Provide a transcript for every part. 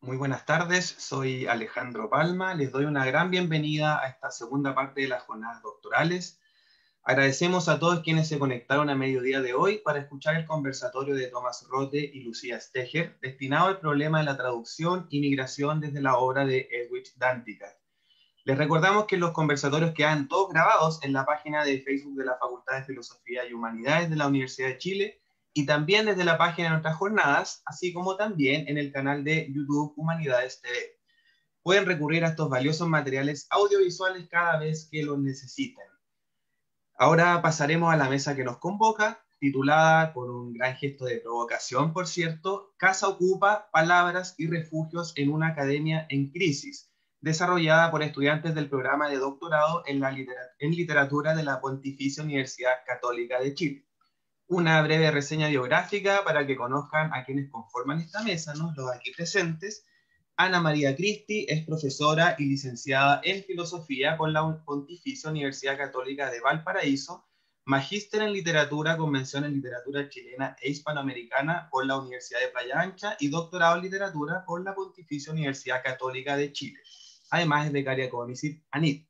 Muy buenas tardes, soy Alejandro Palma. Les doy una gran bienvenida a esta segunda parte de las jornadas doctorales. Agradecemos a todos quienes se conectaron a mediodía de hoy para escuchar el conversatorio de Tomás Rote y Lucía Steger, destinado al problema de la traducción y migración desde la obra de Edwidge Danticat. Les recordamos que los conversatorios quedan todos grabados en la página de Facebook de la Facultad de Filosofía y Humanidades de la Universidad de Chile y también desde la página de nuestras jornadas, así como también en el canal de YouTube Humanidades TV. Pueden recurrir a estos valiosos materiales audiovisuales cada vez que los necesiten. Ahora pasaremos a la mesa que nos convoca, titulada con un gran gesto de provocación, por cierto, Casa ocupa palabras y refugios en una academia en crisis desarrollada por estudiantes del programa de doctorado en, la en literatura de la Pontificia Universidad Católica de Chile. Una breve reseña biográfica para que conozcan a quienes conforman esta mesa, ¿no? los aquí presentes. Ana María Cristi es profesora y licenciada en filosofía por la Pontificia Universidad Católica de Valparaíso, magíster en literatura, convención en literatura chilena e hispanoamericana por la Universidad de Playa Ancha y doctorado en literatura por la Pontificia Universidad Católica de Chile. Además es becaria CONICIT ANIT.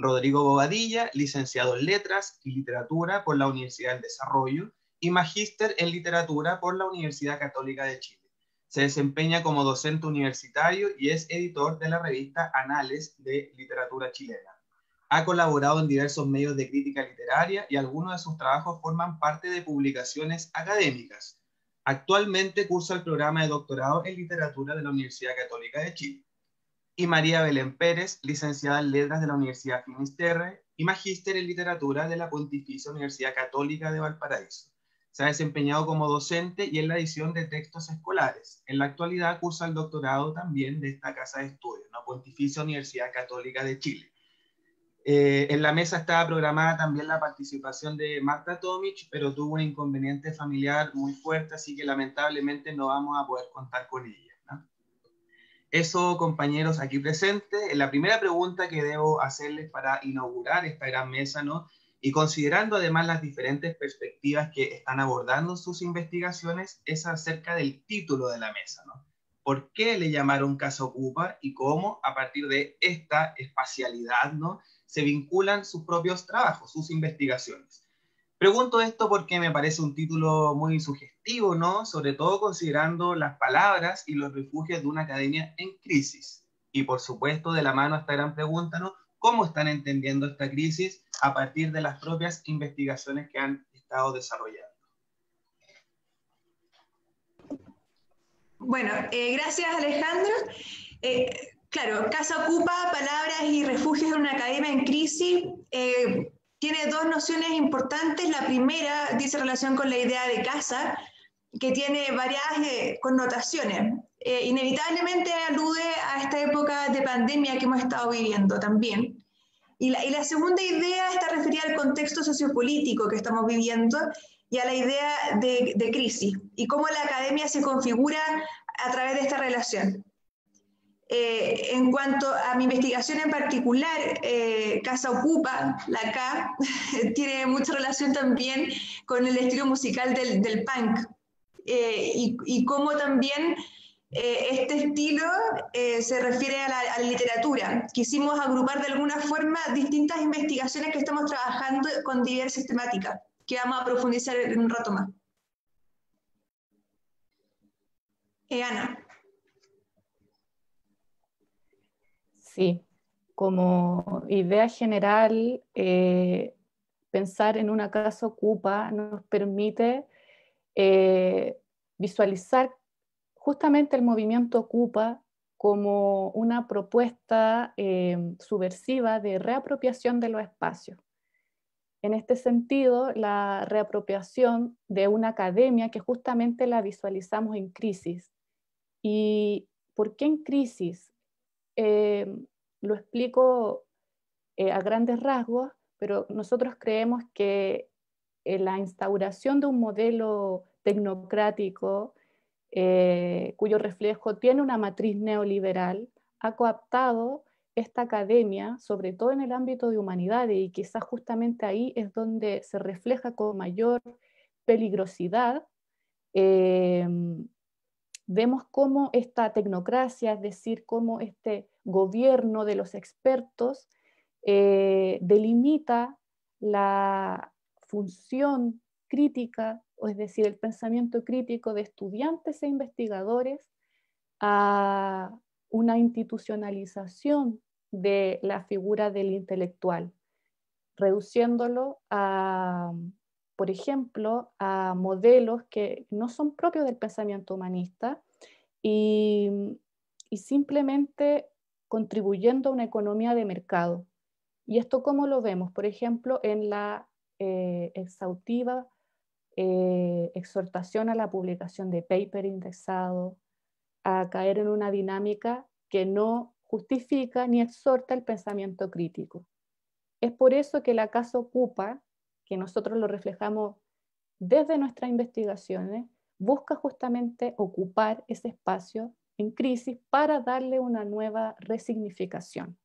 Rodrigo Bobadilla, licenciado en Letras y Literatura por la Universidad del Desarrollo y magíster en Literatura por la Universidad Católica de Chile. Se desempeña como docente universitario y es editor de la revista Anales de Literatura Chilena. Ha colaborado en diversos medios de crítica literaria y algunos de sus trabajos forman parte de publicaciones académicas. Actualmente cursa el programa de doctorado en literatura de la Universidad Católica de Chile y María Belén Pérez, licenciada en Letras de la Universidad Finisterre y magíster en Literatura de la Pontificia Universidad Católica de Valparaíso. Se ha desempeñado como docente y en la edición de textos escolares. En la actualidad cursa el doctorado también de esta casa de estudios, la Pontificia Universidad Católica de Chile. Eh, en la mesa estaba programada también la participación de Marta Tomic, pero tuvo un inconveniente familiar muy fuerte, así que lamentablemente no vamos a poder contar con ella. Eso, compañeros aquí presentes, la primera pregunta que debo hacerles para inaugurar esta gran mesa, ¿no? Y considerando además las diferentes perspectivas que están abordando sus investigaciones, es acerca del título de la mesa, ¿no? ¿Por qué le llamaron Casa Ocupa y cómo a partir de esta espacialidad, ¿no? Se vinculan sus propios trabajos, sus investigaciones. Pregunto esto porque me parece un título muy sugestivo, ¿no? Sobre todo considerando las palabras y los refugios de una academia en crisis. Y por supuesto, de la mano a esta gran pregunta, ¿no? ¿Cómo están entendiendo esta crisis a partir de las propias investigaciones que han estado desarrollando? Bueno, eh, gracias Alejandro. Eh, claro, Casa Ocupa, Palabras y Refugios de una Academia en Crisis. Eh, tiene dos nociones importantes. La primera dice relación con la idea de casa, que tiene varias eh, connotaciones. Eh, inevitablemente alude a esta época de pandemia que hemos estado viviendo también. Y la, y la segunda idea está referida al contexto sociopolítico que estamos viviendo y a la idea de, de crisis y cómo la academia se configura a través de esta relación. Eh, en cuanto a mi investigación en particular, eh, Casa Ocupa, la K, tiene mucha relación también con el estilo musical del, del punk eh, y, cómo también este estilo se refiere a la, literatura. Quisimos agrupar de alguna forma distintas investigaciones que estamos trabajando con diversas temáticas, que vamos a profundizar en un rato más. Ana. Sí, como idea general, eh, pensar en una casa ocupa nos permite eh, visualizar justamente el movimiento ocupa como una propuesta eh, subversiva de reapropiación de los espacios. En este sentido, la reapropiación de una academia que justamente la visualizamos en crisis. ¿Y por qué en crisis? Eh, lo explico a grandes rasgos, pero nosotros creemos que la instauración de un modelo tecnocrático cuyo reflejo tiene una matriz neoliberal ha coaptado esta academia, sobre todo en el ámbito de humanidades, y quizás justamente ahí es donde se refleja con mayor peligrosidad vemos cómo esta tecnocracia, es decir, cómo este gobierno de los expertos eh, delimita la función crítica, o es decir, el pensamiento crítico de estudiantes e investigadores a una institucionalización de la figura del intelectual, reduciéndolo a, por ejemplo, a modelos que no son propios del pensamiento humanista y, simplemente contribuyendo a una economía de mercado. ¿Y esto cómo lo vemos? Por ejemplo, en la eh, exhaustiva eh, exhortación a la publicación de paper indexado, a caer en una dinámica que no justifica ni exhorta el pensamiento crítico. Es por eso que la casa ocupa, que nosotros lo reflejamos desde nuestras investigaciones, busca justamente ocupar ese espacio en crisis para darle una nueva resignificación.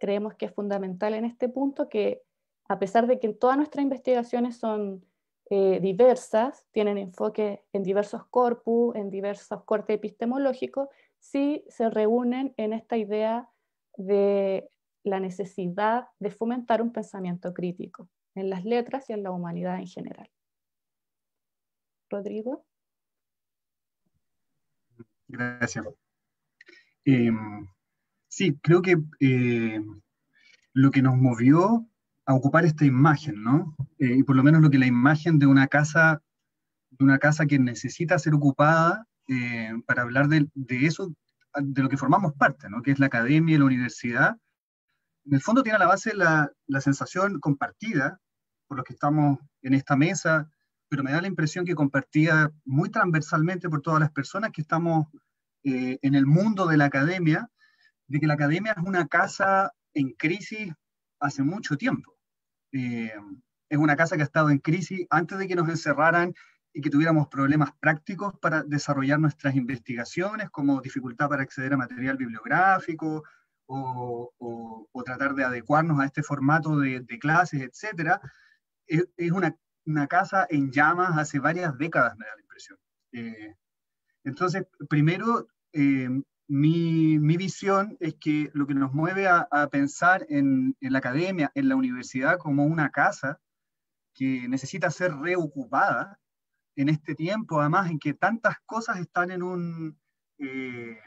Creemos que es fundamental en este punto que, a pesar de que todas nuestras investigaciones son eh, diversas, tienen enfoque en diversos corpus, en diversos cortes epistemológicos, sí se reúnen en esta idea de la necesidad de fomentar un pensamiento crítico en las letras y en la humanidad en general. Rodrigo. Gracias. Em, sí, creo que eh, lo que nos movió a ocupar esta imagen, ¿no? Eh, y por lo menos lo que la imagen de una casa, de una casa que necesita ser ocupada eh, para hablar de, eso, de lo que formamos parte, ¿no? Que es la academia y la universidad. En el fondo tiene a la base la, sensación compartida por los que estamos en esta mesa, pero me da la impresión que compartida muy transversalmente por todas las personas que estamos eh, en el mundo de la academia, de que la academia es una casa en crisis hace mucho tiempo. Eh, es una casa que ha estado en crisis antes de que nos encerraran y que tuviéramos problemas prácticos para desarrollar nuestras investigaciones, como dificultad para acceder a material bibliográfico o, tratar de adecuarnos a este formato de, clases, etc. Es, una, casa en llamas hace varias décadas, me da la impresión. Eh, entonces, primero, eh, mi, visión es que lo que nos mueve a, pensar en, la academia, en la universidad, como una casa que necesita ser reocupada en este tiempo, además en que tantas cosas están en un, eh,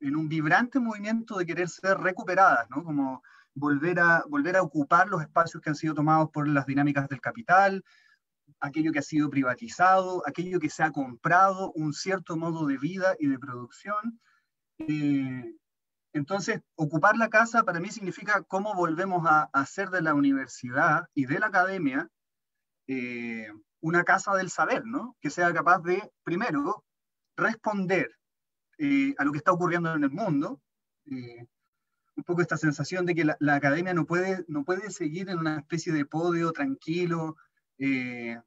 en un vibrante movimiento de querer ser recuperadas, ¿no? como volver a, volver a ocupar los espacios que han sido tomados por las dinámicas del capital, aquello que ha sido privatizado, aquello que se ha comprado, un cierto modo de vida y de producción. Eh, entonces, ocupar la casa para mí significa cómo volvemos a, hacer de la universidad y de la academia eh, una casa del saber, ¿no? Que sea capaz de, primero, responder eh, a lo que está ocurriendo en el mundo. un poco esta sensación de que la, la, academia no puede, no puede seguir en una especie de podio tranquilo, eh,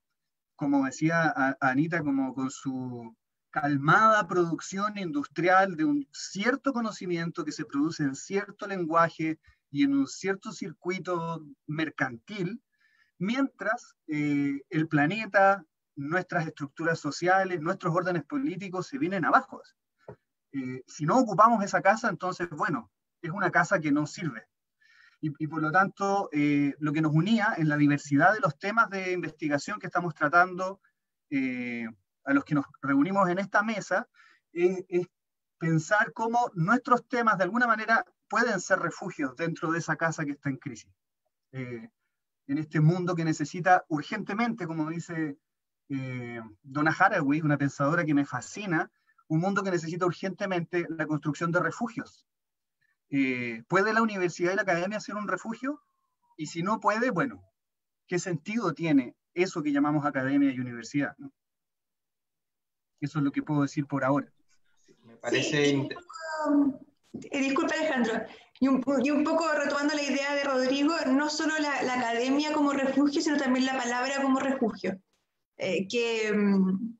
como decía Anita, como con su calmada producción industrial de un cierto conocimiento que se produce en cierto lenguaje y en un cierto circuito mercantil, mientras eh, el planeta, nuestras estructuras sociales, nuestros órdenes políticos se vienen abajo. Eh, si no ocupamos esa casa, entonces, bueno, es una casa que no sirve y, por lo tanto eh, lo que nos unía en la diversidad de los temas de investigación que estamos tratando, eh, a los que nos reunimos en esta mesa, es, pensar cómo nuestros temas de alguna manera pueden ser refugios dentro de esa casa que está en crisis. Eh, en este mundo que necesita urgentemente, como dice Donna Haraway, una pensadora que me fascina, un mundo que necesita urgentemente la construcción de refugios, eh, ¿Puede la universidad y la academia ser un refugio? Y si no puede, bueno, ¿qué sentido tiene eso que llamamos academia y universidad? Eso es lo que puedo decir por ahora. Me parece... Eh, disculpa Alejandro, y un, poco retomando la idea de Rodrigo, no solo la, academia como refugio, sino también la palabra como refugio, eh, que, mm,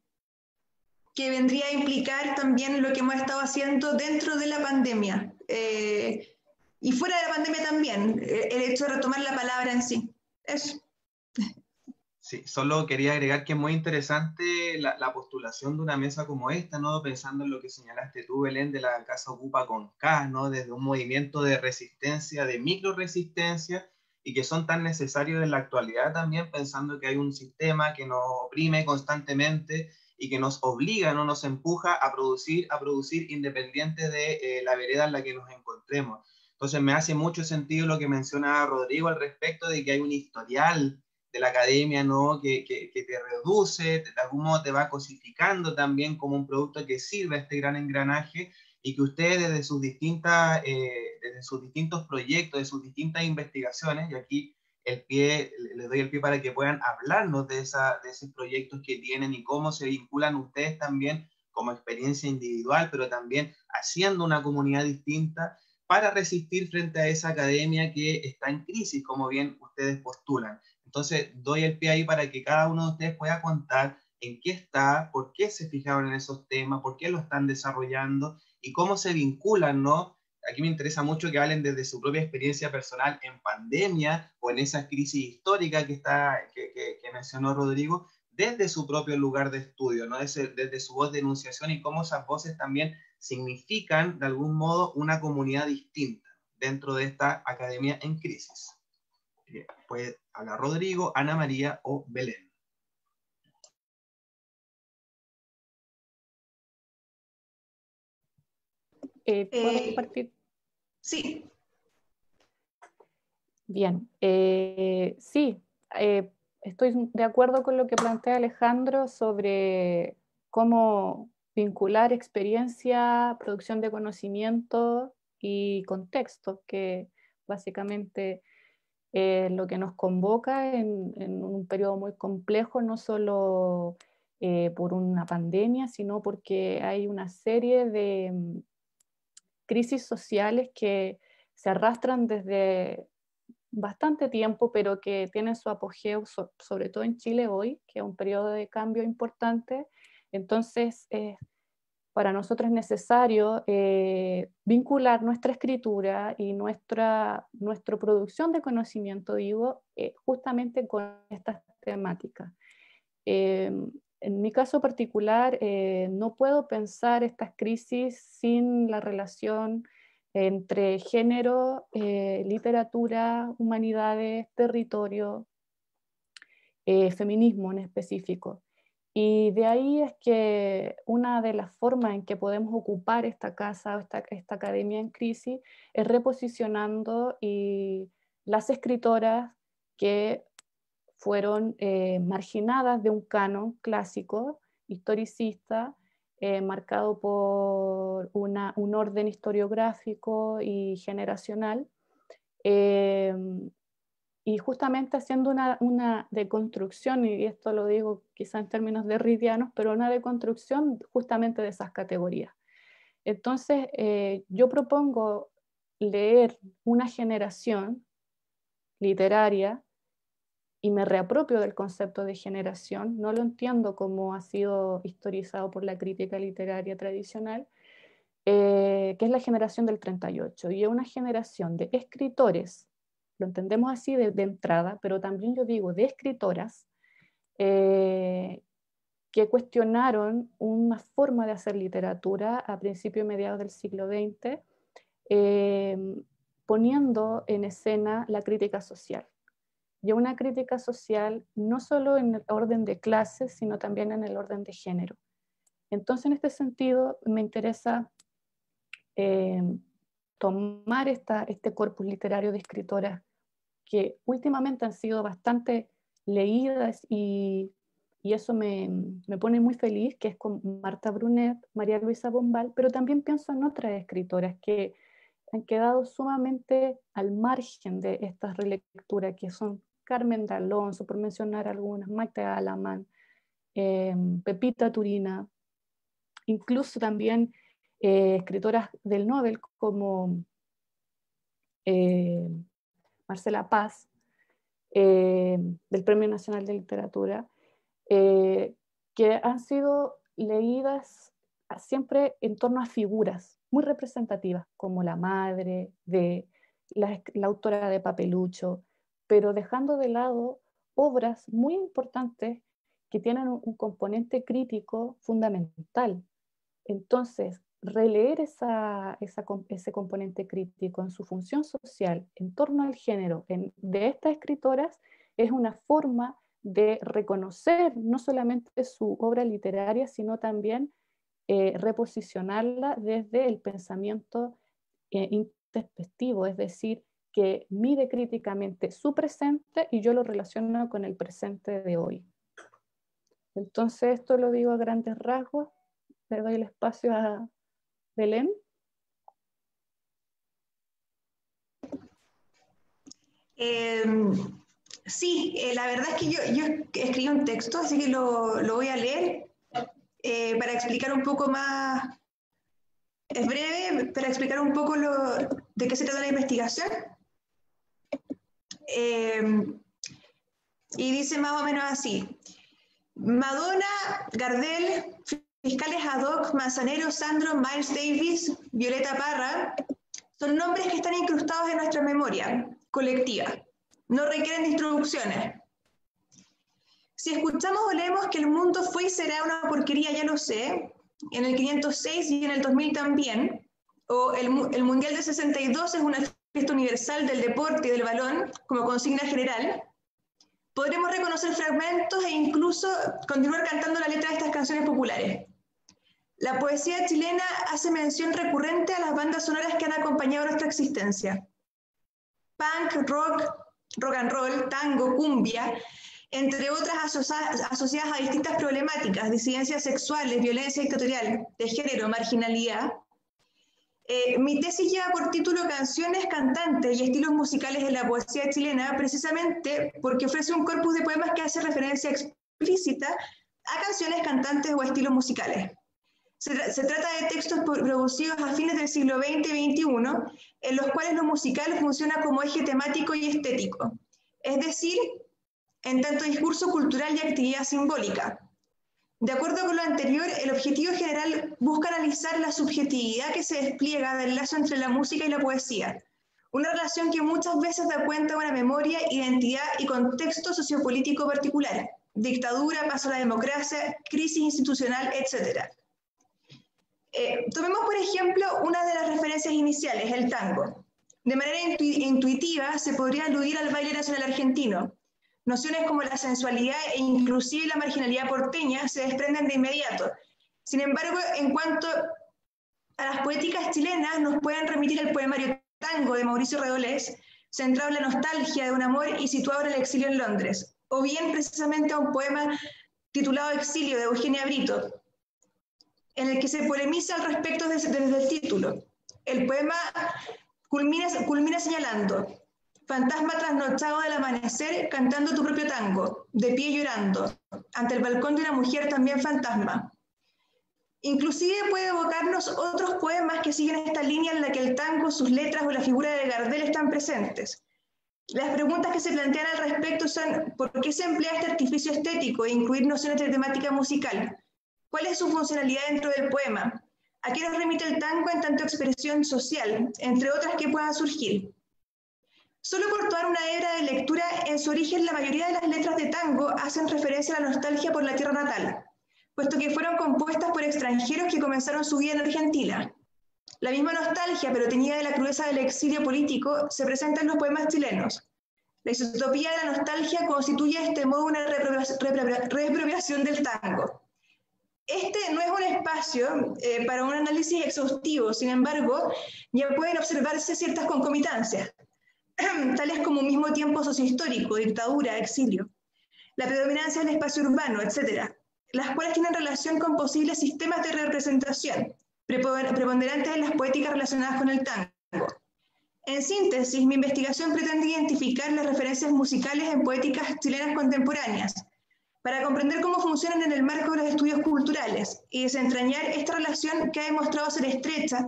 que vendría a implicar también lo que hemos estado haciendo dentro de la pandemia. Eh, y fuera de la pandemia también, eh, el hecho de retomar la palabra en sí. Eso. Sí, solo quería agregar que es muy interesante la, la, postulación de una mesa como esta, ¿no? Pensando en lo que señalaste tú, Belén, de la Casa Ocupa con K, ¿no? Desde un movimiento de resistencia, de micro resistencia, y que son tan necesarios en la actualidad también, pensando que hay un sistema que nos oprime constantemente y que nos obliga, no nos empuja a producir, a producir independiente de eh, la vereda en la que nos encontremos. Entonces me hace mucho sentido lo que menciona Rodrigo al respecto de que hay un historial de la academia, ¿no? Que, que, te reduce, de algún modo te va cosificando también como un producto que sirve a este gran engranaje y que ustedes desde sus, distintas, eh, desde sus distintos proyectos, de sus distintas investigaciones, y aquí el pie, les doy el pie para que puedan hablarnos de, esa, de esos proyectos que tienen y cómo se vinculan ustedes también como experiencia individual, pero también haciendo una comunidad distinta para resistir frente a esa academia que está en crisis, como bien ustedes postulan. Entonces, doy el pie ahí para que cada uno de ustedes pueda contar en qué está, por qué se fijaron en esos temas, por qué lo están desarrollando y cómo se vinculan, ¿no? Aquí me interesa mucho que hablen desde su propia experiencia personal en pandemia o en esa crisis histórica que, está, que, mencionó Rodrigo, desde su propio lugar de estudio, ¿no? desde, desde su voz de enunciación y cómo esas voces también significan de algún modo una comunidad distinta dentro de esta academia en crisis. Puede hablar Rodrigo, Ana María o Belén. Eh, ¿Puedo eh, compartir? Sí. Bien, eh, sí, estoy de acuerdo con lo que plantea Alejandro sobre cómo vincular experiencia, producción de conocimiento y contexto, que básicamente lo que nos convoca en, en, un periodo muy complejo, no solo por una pandemia, sino porque hay una serie de crisis sociales que se arrastran desde bastante tiempo, pero que tienen su apogeo sobre todo en Chile hoy, que es un periodo de cambio importante. Entonces, eh, para nosotros es necesario eh, vincular nuestra escritura y nuestra, nuestra producción de conocimiento, digo, eh, justamente con estas temáticas. En mi caso particular, eh, no puedo pensar estas crisis sin la relación entre género, eh, literatura, humanidades, territorio, eh, feminismo en específico. Y de ahí es que una de las formas en que podemos ocupar esta casa o esta, esta academia en crisis es reposicionando y las escritoras que fueron eh, marginadas de un canon clásico, historicista, eh, marcado por un orden historiográfico y generacional, eh, y justamente haciendo una, una, deconstrucción, y esto lo digo quizá en términos derridianos, pero una deconstrucción justamente de esas categorías. Entonces, yo propongo leer una generación literaria y me reapropio del concepto de generación, no lo entiendo como ha sido historizado por la crítica literaria tradicional, eh, que es la generación del 38, y es una generación de escritores, lo entendemos así de, entrada, pero también yo digo de escritoras, eh, que cuestionaron una forma de hacer literatura a principios y mediados del siglo XX, eh, poniendo en escena la crítica social y una crítica social no solo en el orden de clases, sino también en el orden de género. Entonces, en este sentido, me interesa eh, tomar esta, este corpus literario de escritoras que últimamente han sido bastante leídas y, y eso me, me, pone muy feliz, que es con Marta Brunet, María Luisa Bombal, pero también pienso en otras escritoras que han quedado sumamente al margen de estas relecturas, que son Carmen de por mencionar algunas, Maite Alaman, eh, Pepita Turina, incluso también eh, escritoras del Nobel como eh, Marcela Paz, del Premio Nacional de Literatura, que han sido leídas siempre en torno a figuras muy representativas, como la madre de la autora de Papelucho, pero dejando de lado obras muy importantes que tienen un, componente crítico fundamental. Entonces, releer esa, ese componente crítico en su función social en torno al género de estas escritoras es una forma de reconocer no solamente su obra literaria, sino también eh, reposicionarla desde el pensamiento eh, introspectivo, es decir, que mide críticamente su presente y yo lo relaciono con el presente de hoy. Entonces, esto lo digo a grandes rasgos. Le doy el espacio a Belén. Em, sí, eh, la verdad es que yo, escribí un texto, así que lo, lo voy a leer eh, para explicar un poco más. Es breve, para explicar un poco lo, de qué se trata la investigación. Em, y dice más o menos así. Madonna, Gardel, fiscales ad hoc, Manzanero, Sandro, Miles Davis, Violeta Parra, son nombres que están incrustados en nuestra memoria colectiva. No requieren de instrucciones. Si escuchamos o leemos que el mundo fue y será una porquería, ya lo sé, en el 506 y en el 2000 también, o el, el Mundial de 62 es una fiesta universal del deporte y del balón como consigna general, podremos reconocer fragmentos e incluso continuar cantando la letra de estas canciones populares. La poesía chilena hace mención recurrente a las bandas sonoras que han acompañado nuestra existencia. Punk, rock, rock and roll, tango, cumbia, entre otras asociadas a distintas problemáticas, disidencias sexuales, violencia dictatorial, de género, marginalidad, eh, mi tesis lleva por título Canciones, cantantes y estilos musicales de la poesía chilena, precisamente porque ofrece un corpus de poemas que hace referencia explícita a canciones, cantantes o estilos musicales. Se, trata de textos producidos a fines del siglo XX y XXI, en los cuales lo musical funciona como eje temático y estético, es decir, en tanto discurso cultural y actividad simbólica. De acuerdo con lo anterior, el objetivo general busca analizar la subjetividad que se despliega del lazo entre la música y la poesía, una relación que muchas veces da cuenta de una memoria, identidad y contexto sociopolítico particular, dictadura, paso a la democracia, crisis institucional, etc. Eh, tomemos, por ejemplo, una de las referencias iniciales, el tango. De manera intuitiva se podría aludir al baile nacional argentino, Nociones como la sensualidad e inclusive la marginalidad porteña se desprenden de inmediato. Sin embargo, en cuanto a las poéticas chilenas, nos pueden remitir el poemario Tango de Mauricio Redolés, centrado en la nostalgia de un amor y situado en el exilio en Londres, o bien precisamente a un poema titulado Exilio de Eugenia Brito, en el que se polemiza al respecto desde, el título. El poema culmina, culmina señalando, Fantasma trasnochado del amanecer cantando tu propio tango, de pie llorando, ante el balcón de una mujer también fantasma. Inclusive puede evocarnos otros poemas que siguen esta línea en la que el tango, sus letras o la figura de Gardel están presentes. Las preguntas que se plantean al respecto son ¿por qué se emplea este artificio estético e incluir nociones de temática musical? ¿Cuál es su funcionalidad dentro del poema? ¿A qué nos remite el tango en tanto expresión social, entre otras que puedan surgir? Solo por tomar una hebra de lectura, en su origen la mayoría de las letras de tango hacen referencia a la nostalgia por la tierra natal, puesto que fueron compuestas por extranjeros que comenzaron su vida en Argentina. La misma nostalgia, pero tenida de la crudeza del exilio político, se presenta en los poemas chilenos. La isotopía de la nostalgia constituye este modo una repropiación del tango. Este no es un espacio eh, para un análisis exhaustivo, sin embargo, ya pueden observarse ciertas concomitancias. tales como mismo tiempo sociohistórico, dictadura, exilio, la predominancia del espacio urbano, etc., las cuales tienen relación con posibles sistemas de representación preponderantes en las poéticas relacionadas con el tango. En síntesis, mi investigación pretende identificar las referencias musicales en poéticas chilenas contemporáneas, para comprender cómo funcionan en el marco de los estudios culturales y desentrañar esta relación que ha demostrado ser estrecha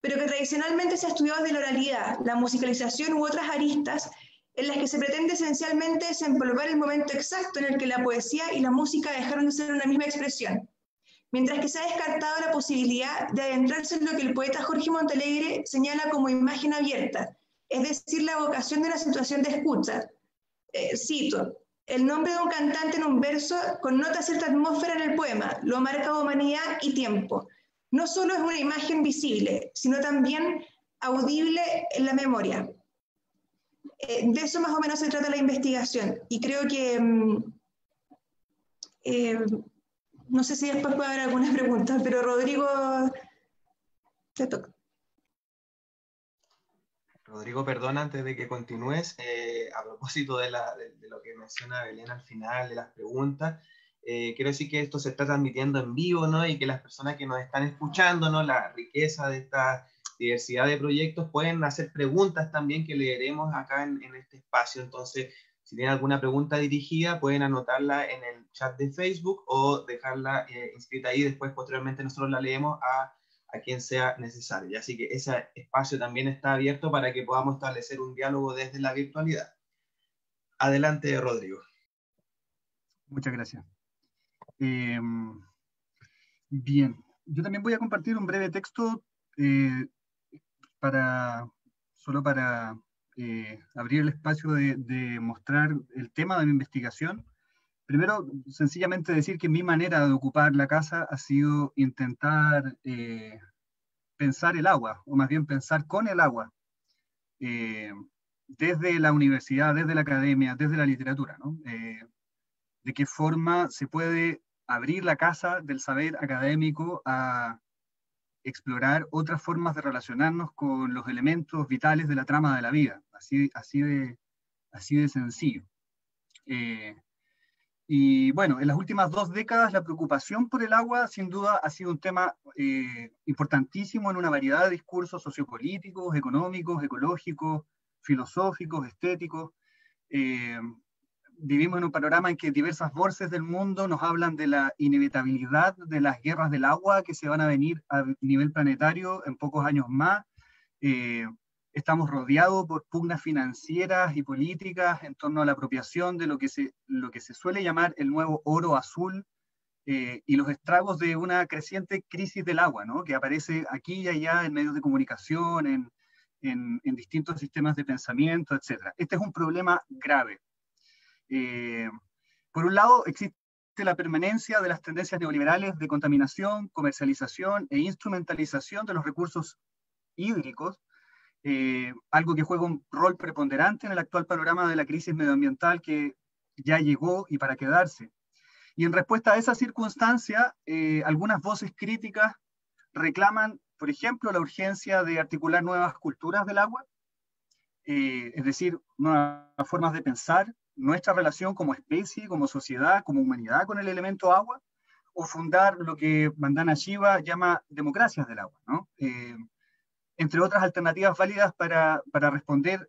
pero que tradicionalmente se ha estudiado de la oralidad, la musicalización u otras aristas en las que se pretende esencialmente desempolvar el momento exacto en el que la poesía y la música dejaron de ser una misma expresión, mientras que se ha descartado la posibilidad de adentrarse en lo que el poeta Jorge Montalegre señala como imagen abierta, es decir, la vocación de una situación de escucha. Eh, cito, el nombre de un cantante en un verso connota cierta atmósfera en el poema, lo marca humanidad y tiempo. No solo es una imagen visible, sino también audible en la memoria. Eh, de eso más o menos se trata la investigación. Y creo que, mm, eh, no sé si después puede haber algunas preguntas, pero Rodrigo, te toca. Rodrigo, perdón, antes de que continúes, eh, a propósito de, lo que menciona Belén al final, de las preguntas, quiero decir que esto se está transmitiendo en vivo, ¿no? Y que las personas que nos están escuchando, ¿no? La riqueza de esta diversidad de proyectos, pueden hacer preguntas también que leeremos acá en, este espacio. Entonces, si tienen alguna pregunta dirigida, pueden anotarla en el chat de Facebook o dejarla eh, inscrita ahí. Después, posteriormente, nosotros la leemos a, a quien sea necesario. Así que ese espacio también está abierto para que podamos establecer un diálogo desde la virtualidad. Adelante, Rodrigo. Muchas gracias. Em, bien, yo también voy a compartir un breve texto eh, para, solo para eh, abrir el espacio de, mostrar el tema de mi investigación, primero, sencillamente decir que mi manera de ocupar la casa ha sido intentar eh, pensar el agua, o más bien pensar con el agua, eh, desde la universidad, desde la academia, desde la literatura, ¿no? de qué forma se puede abrir la casa del saber académico a explorar otras formas de relacionarnos con los elementos vitales de la trama de la vida, así, así, de, sencillo. Eh, y bueno, en las últimas dos décadas la preocupación por el agua sin duda ha sido un tema eh, importantísimo en una variedad de discursos sociopolíticos, económicos, ecológicos, filosóficos, estéticos. Eh, vivimos en un panorama en que diversas voces del mundo nos hablan de la inevitabilidad de las guerras del agua que se van a venir a nivel planetario en pocos años más. Eh, estamos rodeados por pugnas financieras y políticas en torno a la apropiación de lo que se, lo que se suele llamar el nuevo oro azul eh, y los estragos de una creciente crisis del agua, ¿no? que aparece aquí y allá en medios de comunicación, en, en, en distintos sistemas de pensamiento, etc. Este es un problema grave eh, por un lado, existe la permanencia de las tendencias neoliberales de contaminación, comercialización e instrumentalización de los recursos hídricos, eh, algo que juega un rol preponderante en el actual panorama de la crisis medioambiental que ya llegó y para quedarse. Y en respuesta a esa circunstancia, eh, algunas voces críticas reclaman, por ejemplo, la urgencia de articular nuevas culturas del agua, es decir, nuevas formas de pensar, nuestra relación como especie, como sociedad, como humanidad con el elemento agua, o fundar lo que Bandana Shiva llama democracias del agua. Eh, entre otras alternativas válidas para, para, responder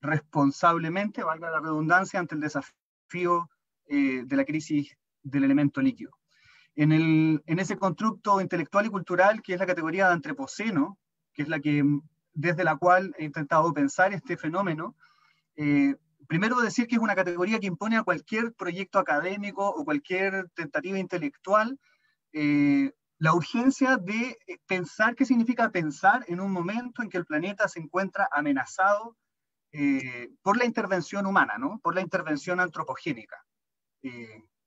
responsablemente, valga la redundancia, ante el desafío eh, de la crisis del elemento líquido. En, el, en, ese constructo intelectual y cultural, que es la categoría de antropoceno, que es la que desde la cual he intentado pensar este fenómeno, eh, primero decir que es una categoría que impone a cualquier proyecto académico o cualquier tentativa intelectual eh, la urgencia de eh, pensar qué significa pensar en un momento en que el planeta se encuentra amenazado eh, por la intervención humana, ¿no? por la intervención antropogénica.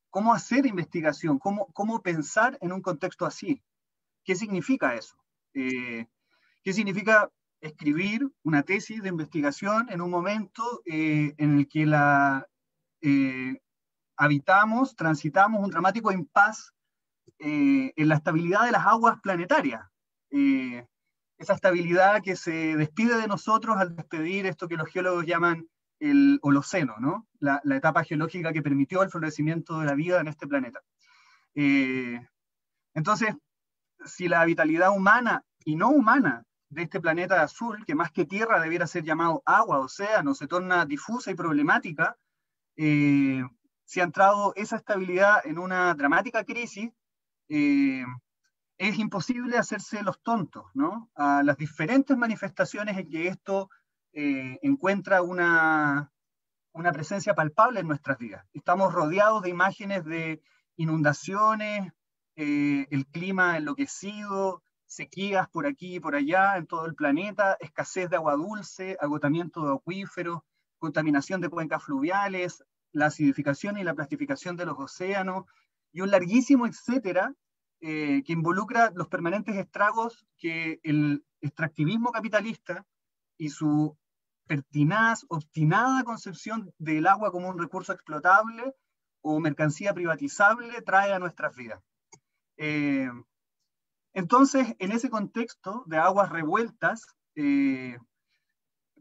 ¿Cómo hacer investigación? ¿Cómo, ¿Cómo pensar en un contexto así? ¿Qué significa eso? ¿Qué significa escribir una tesis de investigación en un momento eh, en el que la, eh, habitamos, transitamos un dramático impas eh, en la estabilidad de las aguas planetarias. esa estabilidad que se despide de nosotros al despedir esto que los geólogos llaman el Holoceno, ¿no? la, la etapa geológica que permitió el florecimiento de la vida en este planeta. entonces, si la vitalidad humana y no humana de este planeta azul, que más que tierra debiera ser llamado agua, océano, se torna difusa y problemática, eh, se ha entrado esa estabilidad en una dramática crisis, eh, es imposible hacerse los tontos, ¿no? A las diferentes manifestaciones en que esto eh, encuentra una, una presencia palpable en nuestras vidas. Estamos rodeados de imágenes de inundaciones, el clima enloquecido, sequías por aquí y por allá en todo el planeta, escasez de agua dulce, agotamiento de acuíferos, contaminación de cuencas fluviales, la acidificación y la plastificación de los océanos, y un larguísimo etcétera eh, que involucra los permanentes estragos que el extractivismo capitalista y su pertinaz, obstinada concepción del agua como un recurso explotable o mercancía privatizable trae a nuestras vidas. Eh, entonces, en ese contexto de aguas revueltas, eh,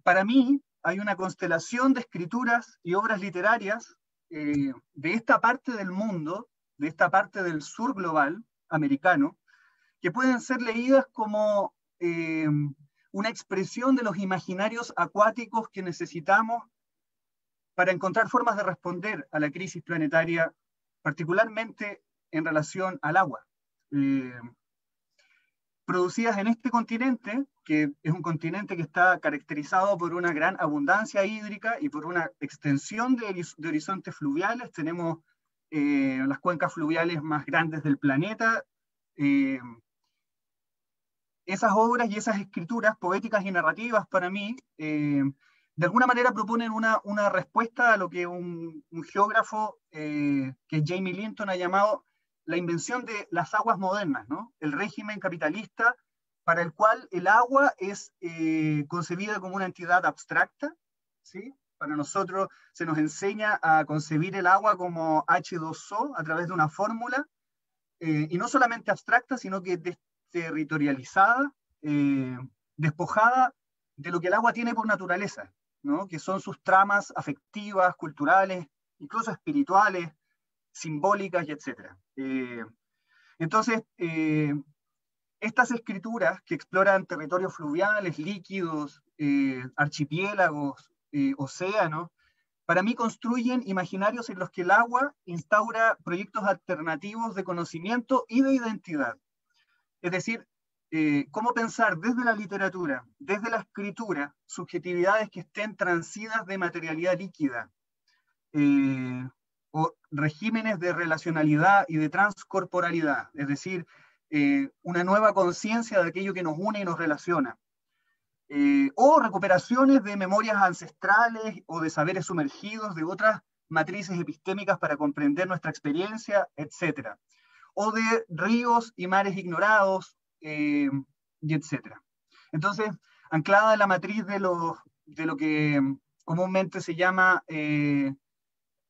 para mí hay una constelación de escrituras y obras literarias eh, de esta parte del mundo, de esta parte del sur global americano, que pueden ser leídas como una expresión de los imaginarios acuáticos que necesitamos para encontrar formas de responder a la crisis planetaria, particularmente en relación al agua. Eh, producidas en este continente, que es un continente que está caracterizado por una gran abundancia hídrica y por una extensión de, horizontes fluviales. Tenemos eh, las cuencas fluviales más grandes del planeta. Eh, esas obras y esas escrituras poéticas y narrativas para mí, eh, de alguna manera proponen una, una, respuesta a lo que un, geógrafo, que Jamie Linton ha llamado la invención de las aguas modernas, el régimen capitalista para el cual el agua es eh, concebida como una entidad abstracta, ¿sí? Para nosotros se nos enseña a concebir el agua como H2O a través de una fórmula, eh, y no solamente abstracta, sino que territorializada, eh, despojada de lo que el agua tiene por naturaleza, que son sus tramas afectivas, culturales, incluso espirituales, simbólicas y etc. entonces, estas escrituras que exploran territorios fluviales, líquidos, eh, archipiélagos, eh, océanos, para mí construyen imaginarios en los que el agua instaura proyectos alternativos de conocimiento y de identidad. Es decir, eh, cómo pensar desde la literatura, desde la escritura, subjetividades que estén transidas de materialidad líquida, o regímenes de relacionalidad y de transcorporalidad, es decir, eh, una nueva conciencia de aquello que nos une y nos relaciona. Eh, o recuperaciones de memorias ancestrales o de saberes sumergidos de otras matrices epistémicas para comprender nuestra experiencia, etc. O de ríos y mares ignorados, eh, y etc. Entonces, anclada en la matriz de lo, de lo que comúnmente se llama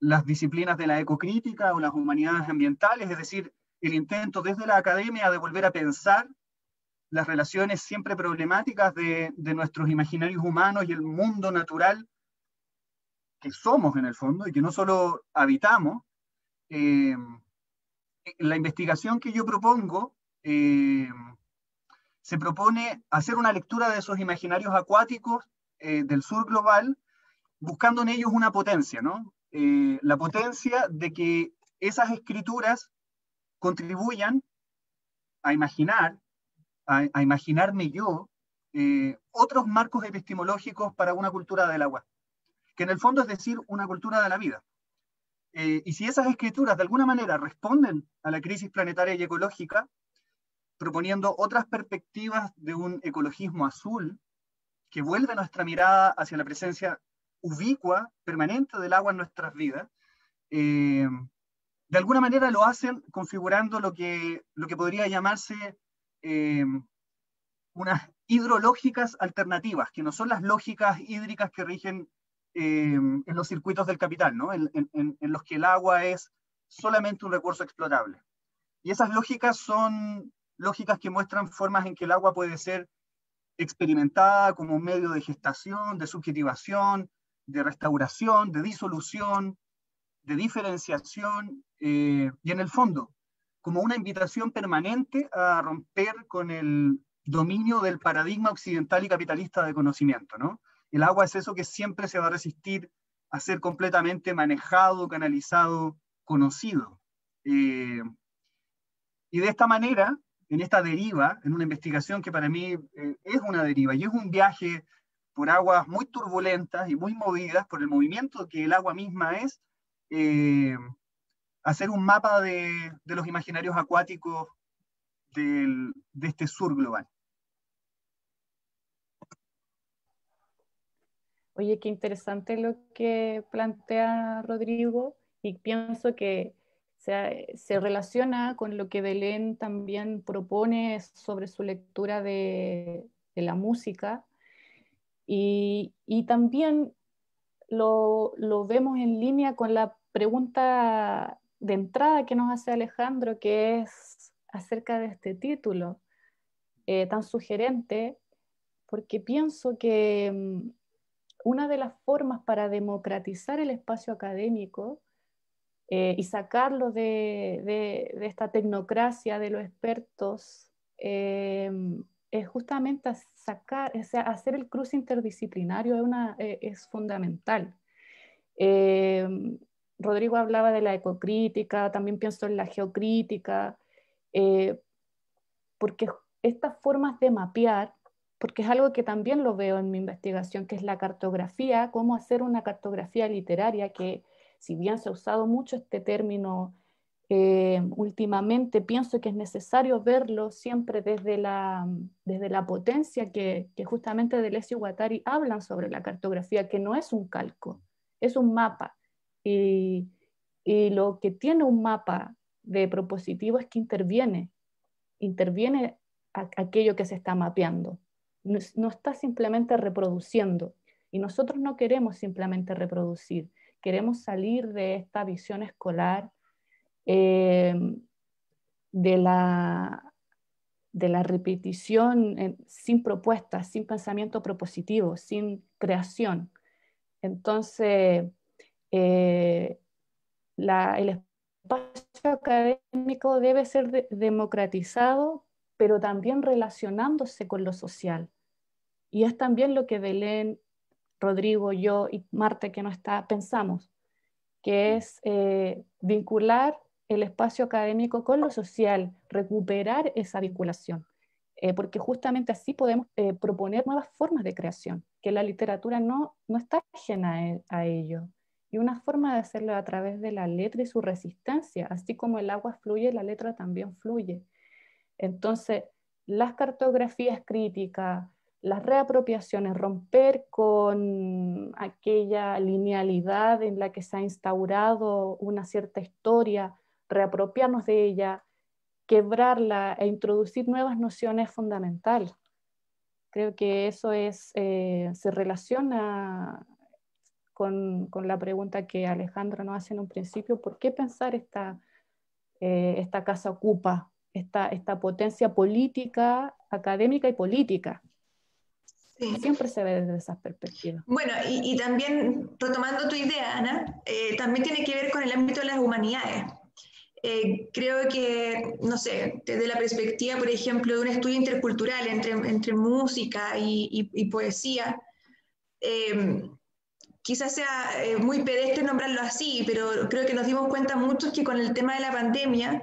las disciplinas de la ecocrítica o las humanidades ambientales, es decir, el intento desde la academia de volver a pensar las relaciones siempre problemáticas de, nuestros imaginarios humanos y el mundo natural que somos en el fondo y que no solo habitamos. Eh, la investigación que yo propongo eh, se propone hacer una lectura de esos imaginarios acuáticos eh, del sur global, buscando en ellos una potencia, ¿no? La potencia de que esas escrituras contribuyan a imaginar, a, imaginarme yo, eh, otros marcos epistemológicos para una cultura del agua, que en el fondo es decir, una cultura de la vida. Eh, y si esas escrituras de alguna manera responden a la crisis planetaria y ecológica, proponiendo otras perspectivas de un ecologismo azul que vuelve nuestra mirada hacia la presencia ubicua, permanente del agua en nuestras vidas, eh, de alguna manera lo hacen configurando lo que, lo que podría llamarse eh, unas hidrológicas alternativas, que no son las lógicas hídricas que rigen eh, en los circuitos del capital, ¿no? en, en, los que el agua es solamente un recurso explotable. Y esas lógicas son lógicas que muestran formas en que el agua puede ser experimentada como un medio de gestación, de subjetivación, de restauración, de disolución, de diferenciación eh, y en el fondo como una invitación permanente a romper con el dominio del paradigma occidental y capitalista de conocimiento. ¿no? El agua es eso que siempre se va a resistir a ser completamente manejado, canalizado, conocido. Eh, y de esta manera, en esta deriva, en una investigación que para mí eh, es una deriva y es un viaje por aguas muy turbulentas y muy movidas por el movimiento que el agua misma es, eh, hacer un mapa de, los imaginarios acuáticos de este sur global. Oye, qué interesante lo que plantea Rodrigo y pienso que se, se relaciona con lo que Belén también propone sobre su lectura de, de la música y, también lo, lo, vemos en línea con la pregunta de entrada que nos hace Alejandro, que es acerca de este título eh, tan sugerente, porque pienso que mm, una de las formas para democratizar el espacio académico eh, y sacarlo de, de, esta tecnocracia de los expertos eh, es justamente sacar, o sea, hacer el cruce interdisciplinario es, una, es fundamental. Rodrigo hablaba de la ecocrítica, también pienso en la geocrítica, eh, porque estas formas de mapear, porque es algo que también lo veo en mi investigación, que es la cartografía, cómo hacer una cartografía literaria, que si bien se ha usado mucho este término eh, últimamente, pienso que es necesario verlo siempre desde la, desde la potencia que, justamente Deleuze y Guattari hablan sobre la cartografía, que no es un calco, es un mapa. Y, y lo que tiene un mapa de propositivo es que interviene, interviene aquello que se está mapeando, no, está simplemente reproduciendo. Y nosotros no queremos simplemente reproducir, queremos salir de esta visión escolar eh, de, la, de la repetición sin propuestas, sin pensamiento propositivo, sin creación. Entonces, eh, la, el espacio académico debe ser democratizado, pero también relacionándose con lo social. Y es también lo que Belén, Rodrigo, yo y Marta, que no está, pensamos, que es eh, vincular el espacio académico con lo social, recuperar esa vinculación, eh, porque justamente así podemos eh, proponer nuevas formas de creación, que la literatura no, no está ajena a ello. Y una forma de hacerlo a través de la letra y su resistencia, así como el agua fluye, la letra también fluye. Entonces, las cartografías críticas, las reapropiaciones, romper con aquella linealidad en la que se ha instaurado una cierta historia, reapropiarnos de ella, quebrarla e introducir nuevas nociones fundamentales. Creo que eso es, eh, se relaciona con, con, la pregunta que Alejandro nos hace en un principio, ¿por qué pensar esta, eh, esta casa ocupa, esta, esta potencia política, académica y política? Sí. Siempre se ve desde esas perspectivas. Bueno, y, y también, retomando tu idea, Ana, eh, también tiene que ver con el ámbito de las humanidades. Eh, creo que, no sé, desde la perspectiva, por ejemplo, de un estudio intercultural entre, entre música y, y, y poesía, eh, quizás sea eh, muy pedestre nombrarlo así, pero creo que nos dimos cuenta muchos que con el tema de la pandemia,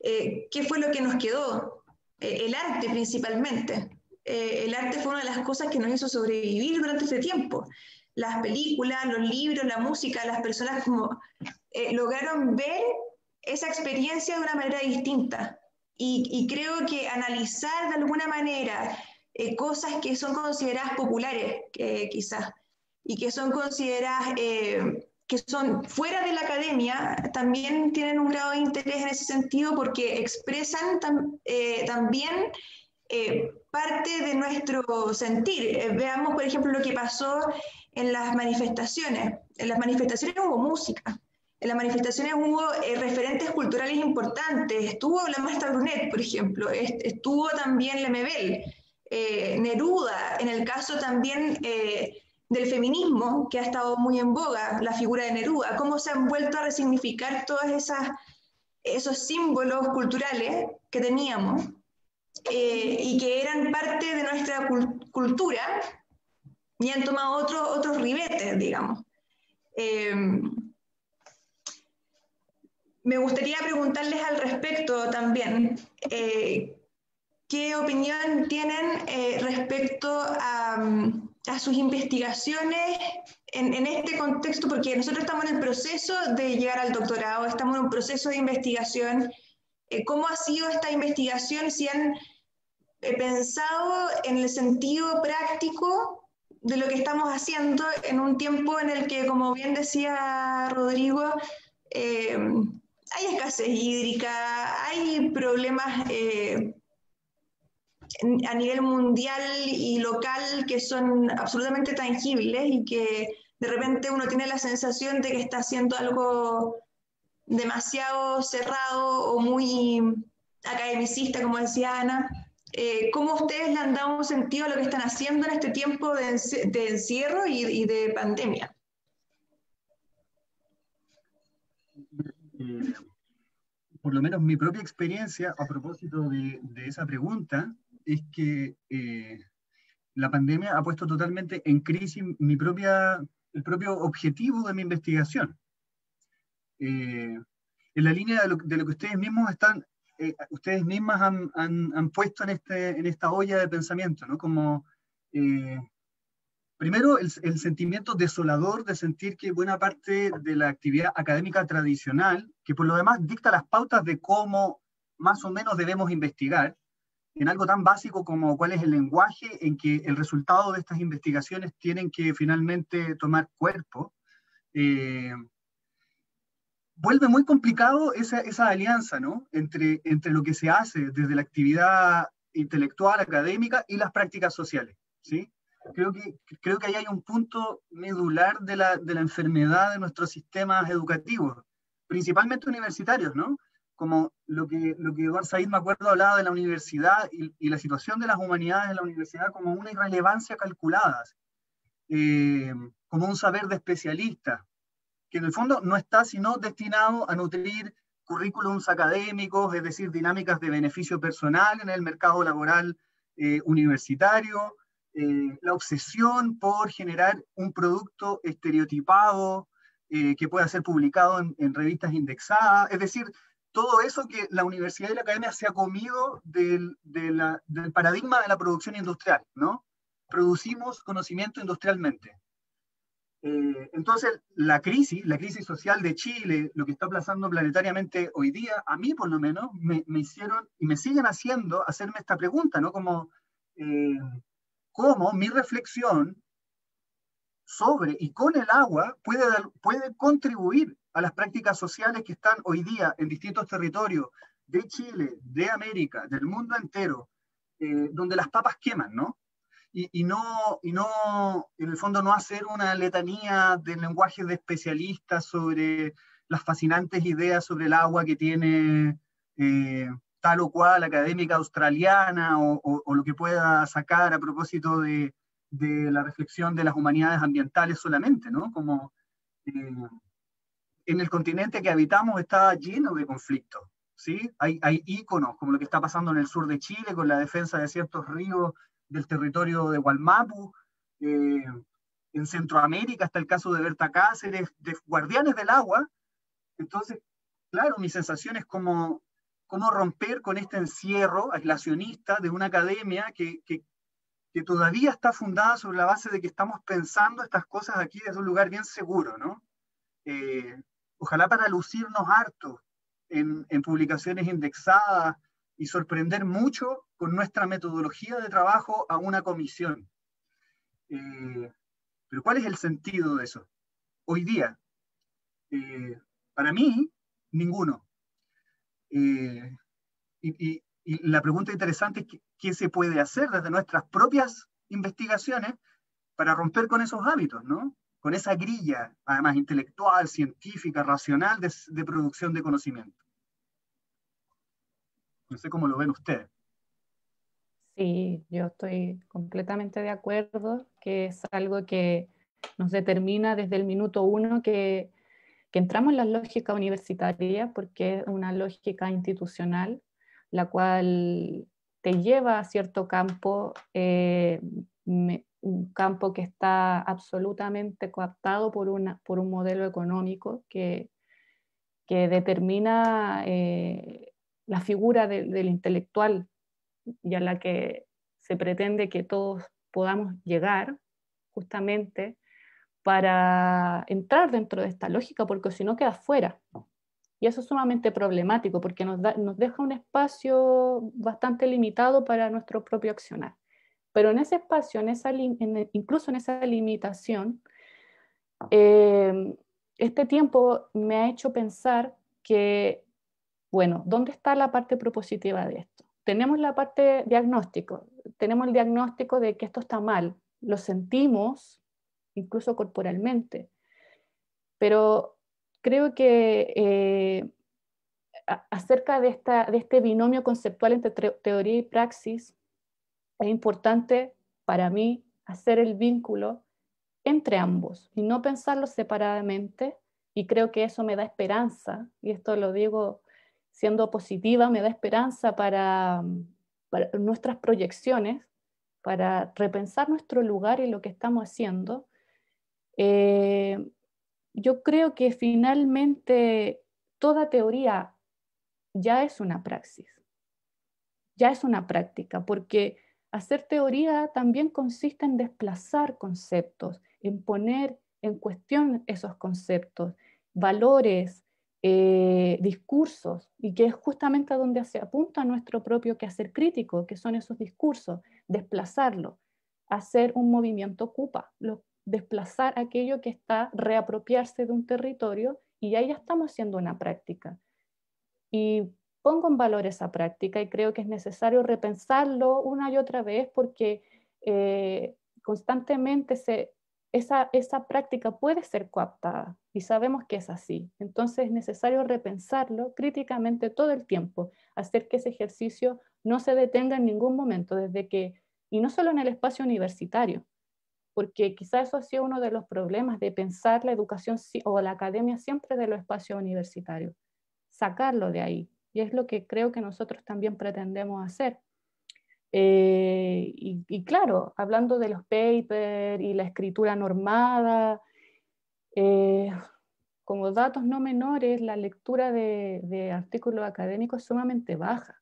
eh, ¿qué fue lo que nos quedó? Eh, el arte principalmente. el arte fue una de las cosas que nos hizo sobrevivir durante este tiempo. Las películas, los libros, la música, las personas como lograron ver esa experiencia de una manera distinta. Y, creo que analizar de alguna manera cosas que son consideradas populares, quizás, y que son consideradas, eh, que son fuera de la academia, también tienen un grado de interés en ese sentido porque expresan eh, también eh, parte de nuestro sentir. veamos, por ejemplo, lo que pasó en las manifestaciones. En las manifestaciones hubo música. En las manifestaciones hubo referentes culturales importantes. Estuvo la maestra Brunet, por ejemplo. estuvo también Lemebel, Neruda. En el caso también del feminismo, que ha estado muy en boga, la figura de Neruda, cómo se han vuelto a resignificar todos esos símbolos culturales que teníamos eh, y que eran parte de nuestra cultura y han tomado otros otros ribetes, digamos. Eh, me gustaría preguntarles al respecto también, eh, ¿qué opinión tienen respecto a a sus investigaciones en, en, este contexto, porque nosotros estamos en el proceso de llegar al doctorado, estamos en un proceso de investigación. Eh, ¿Cómo ha sido esta investigación? Si han eh, pensado en el sentido práctico de lo que estamos haciendo en un tiempo en el que, como bien decía Rodrigo, eh, hay escasez hídrica, hay problemas eh, a nivel mundial y local que son absolutamente tangibles y que de repente uno tiene la sensación de que está haciendo algo demasiado cerrado o muy academicista, como decía Ana. Eh, ¿Cómo ustedes le han dado un sentido a lo que están haciendo en este tiempo de, encierro y, de pandemia? Eh, por lo menos mi propia experiencia a propósito de, esa pregunta es que eh, la pandemia ha puesto totalmente en crisis mi propia, el propio objetivo de mi investigación. en la línea de lo, de lo, que ustedes mismos están eh, ustedes mismas han, han, puesto en, este, en esta olla de pensamiento, ¿no? Como, eh, primero, el, sentimiento desolador de sentir que buena parte de la actividad académica tradicional, que por lo demás dicta las pautas de cómo más o menos debemos investigar, en algo tan básico como cuál es el lenguaje en que el resultado de estas investigaciones tienen que finalmente tomar cuerpo, eh, vuelve muy complicado esa, esa alianza ¿no? entre, entre lo que se hace desde la actividad intelectual, académica y las prácticas sociales. ¿sí? Creo, que, creo que ahí hay un punto medular de la, de la enfermedad de nuestros sistemas educativos, principalmente universitarios, ¿no? como lo que, lo que Eduard Said, me acuerdo, hablaba de la universidad y, y, la situación de las humanidades en la universidad como una irrelevancia calculada, eh, como un saber de especialistas, que en el fondo no está sino destinado a nutrir currículums académicos, es decir, dinámicas de beneficio personal en el mercado laboral eh, universitario, eh, la obsesión por generar un producto estereotipado eh, que pueda ser publicado en, revistas indexadas, es decir, todo eso que la universidad y la academia se ha comido del, del paradigma de la producción industrial, ¿no? Producimos conocimiento industrialmente. Eh, entonces, la crisis, la crisis social de Chile, lo que está pasando planetariamente hoy día, a mí por lo menos, me, hicieron y me siguen haciendo hacerme esta pregunta, ¿no? Como, eh, ¿cómo mi reflexión sobre y con el agua puede, puede contribuir a las prácticas sociales que están hoy día en distintos territorios de Chile, de América, del mundo entero, eh, donde las papas queman, ¿no? y, no, y no, en el fondo, no hacer una letanía de lenguaje de especialistas sobre las fascinantes ideas sobre el agua que tiene eh, tal o cual académica australiana o, lo que pueda sacar a propósito de, de, la reflexión de las humanidades ambientales solamente, ¿no? Como eh, en el continente que habitamos está lleno de conflictos, ¿sí? Hay, hay íconos, como lo que está pasando en el sur de Chile con la defensa de ciertos ríos del territorio de Gualmapu, eh, en Centroamérica está el caso de Berta Cáceres, de Guardianes del Agua. Entonces, claro, mi sensación es como, como romper con este encierro aislacionista de una academia que, que, todavía está fundada sobre la base de que estamos pensando estas cosas aquí desde un lugar bien seguro, ¿no? Eh, ojalá para lucirnos hartos en, en publicaciones indexadas, y sorprender mucho con nuestra metodología de trabajo a una comisión. Eh, pero ¿cuál es el sentido de eso? Hoy día, eh, para mí, ninguno. Eh, y, la pregunta interesante es qué, se puede hacer desde nuestras propias investigaciones para romper con esos hábitos, ¿no? Con esa grilla, además intelectual, científica, racional de producción de conocimiento. No sé cómo lo ven ustedes. Sí, yo estoy completamente de acuerdo que es algo que nos determina desde el minuto uno que, entramos en la lógica universitaria porque es una lógica institucional, la cual te lleva a cierto campo, eh, un campo que está absolutamente coaptado por, una, por un modelo económico que, que determina eh, la figura del intelectual y a la que se pretende que todos podamos llegar justamente para entrar dentro de esta lógica, porque si no queda fuera. Y eso es sumamente problemático porque nos, nos deja un espacio bastante limitado para nuestro propio accionar. Pero en ese espacio, en esa incluso en esa limitación, eh, este tiempo me ha hecho pensar que, bueno, ¿dónde está la parte propositiva de esto? Tenemos la parte diagnóstico, tenemos el diagnóstico de que esto está mal, lo sentimos, incluso corporalmente, pero creo que eh, acerca de, esta, de este binomio conceptual entre teoría y praxis, es importante para mí hacer el vínculo entre ambos y no pensarlos separadamente. Y creo que eso me da esperanza, y esto lo digo siendo positiva, me da esperanza para, nuestras proyecciones, para repensar nuestro lugar y lo que estamos haciendo. Eh, yo creo que finalmente toda teoría ya es una praxis, ya es una práctica, porque hacer teoría también consiste en desplazar conceptos, en poner en cuestión esos conceptos, valores, eh, discursos, y que es justamente a donde se apunta nuestro propio quehacer crítico, que son esos discursos, desplazarlo, hacer un movimiento ocupa, desplazar aquello que está, reapropiarse de un territorio, y ahí ya estamos haciendo una práctica. Y pongo en valor esa práctica y creo que es necesario repensarlo una y otra vez porque eh, constantemente esa, esa práctica puede ser coaptada y sabemos que es así. Entonces es necesario repensarlo críticamente todo el tiempo, hacer que ese ejercicio no se detenga en ningún momento, desde que, y no solo en el espacio universitario, porque quizás eso ha uno de los problemas de pensar la educación o la academia siempre de los espacios universitarios sacarlo de ahí. Y es lo que creo que nosotros también pretendemos hacer. Eh, y, claro, hablando de los papers y la escritura normada, eh, como datos no menores, la lectura de, de artículos académicos es sumamente baja.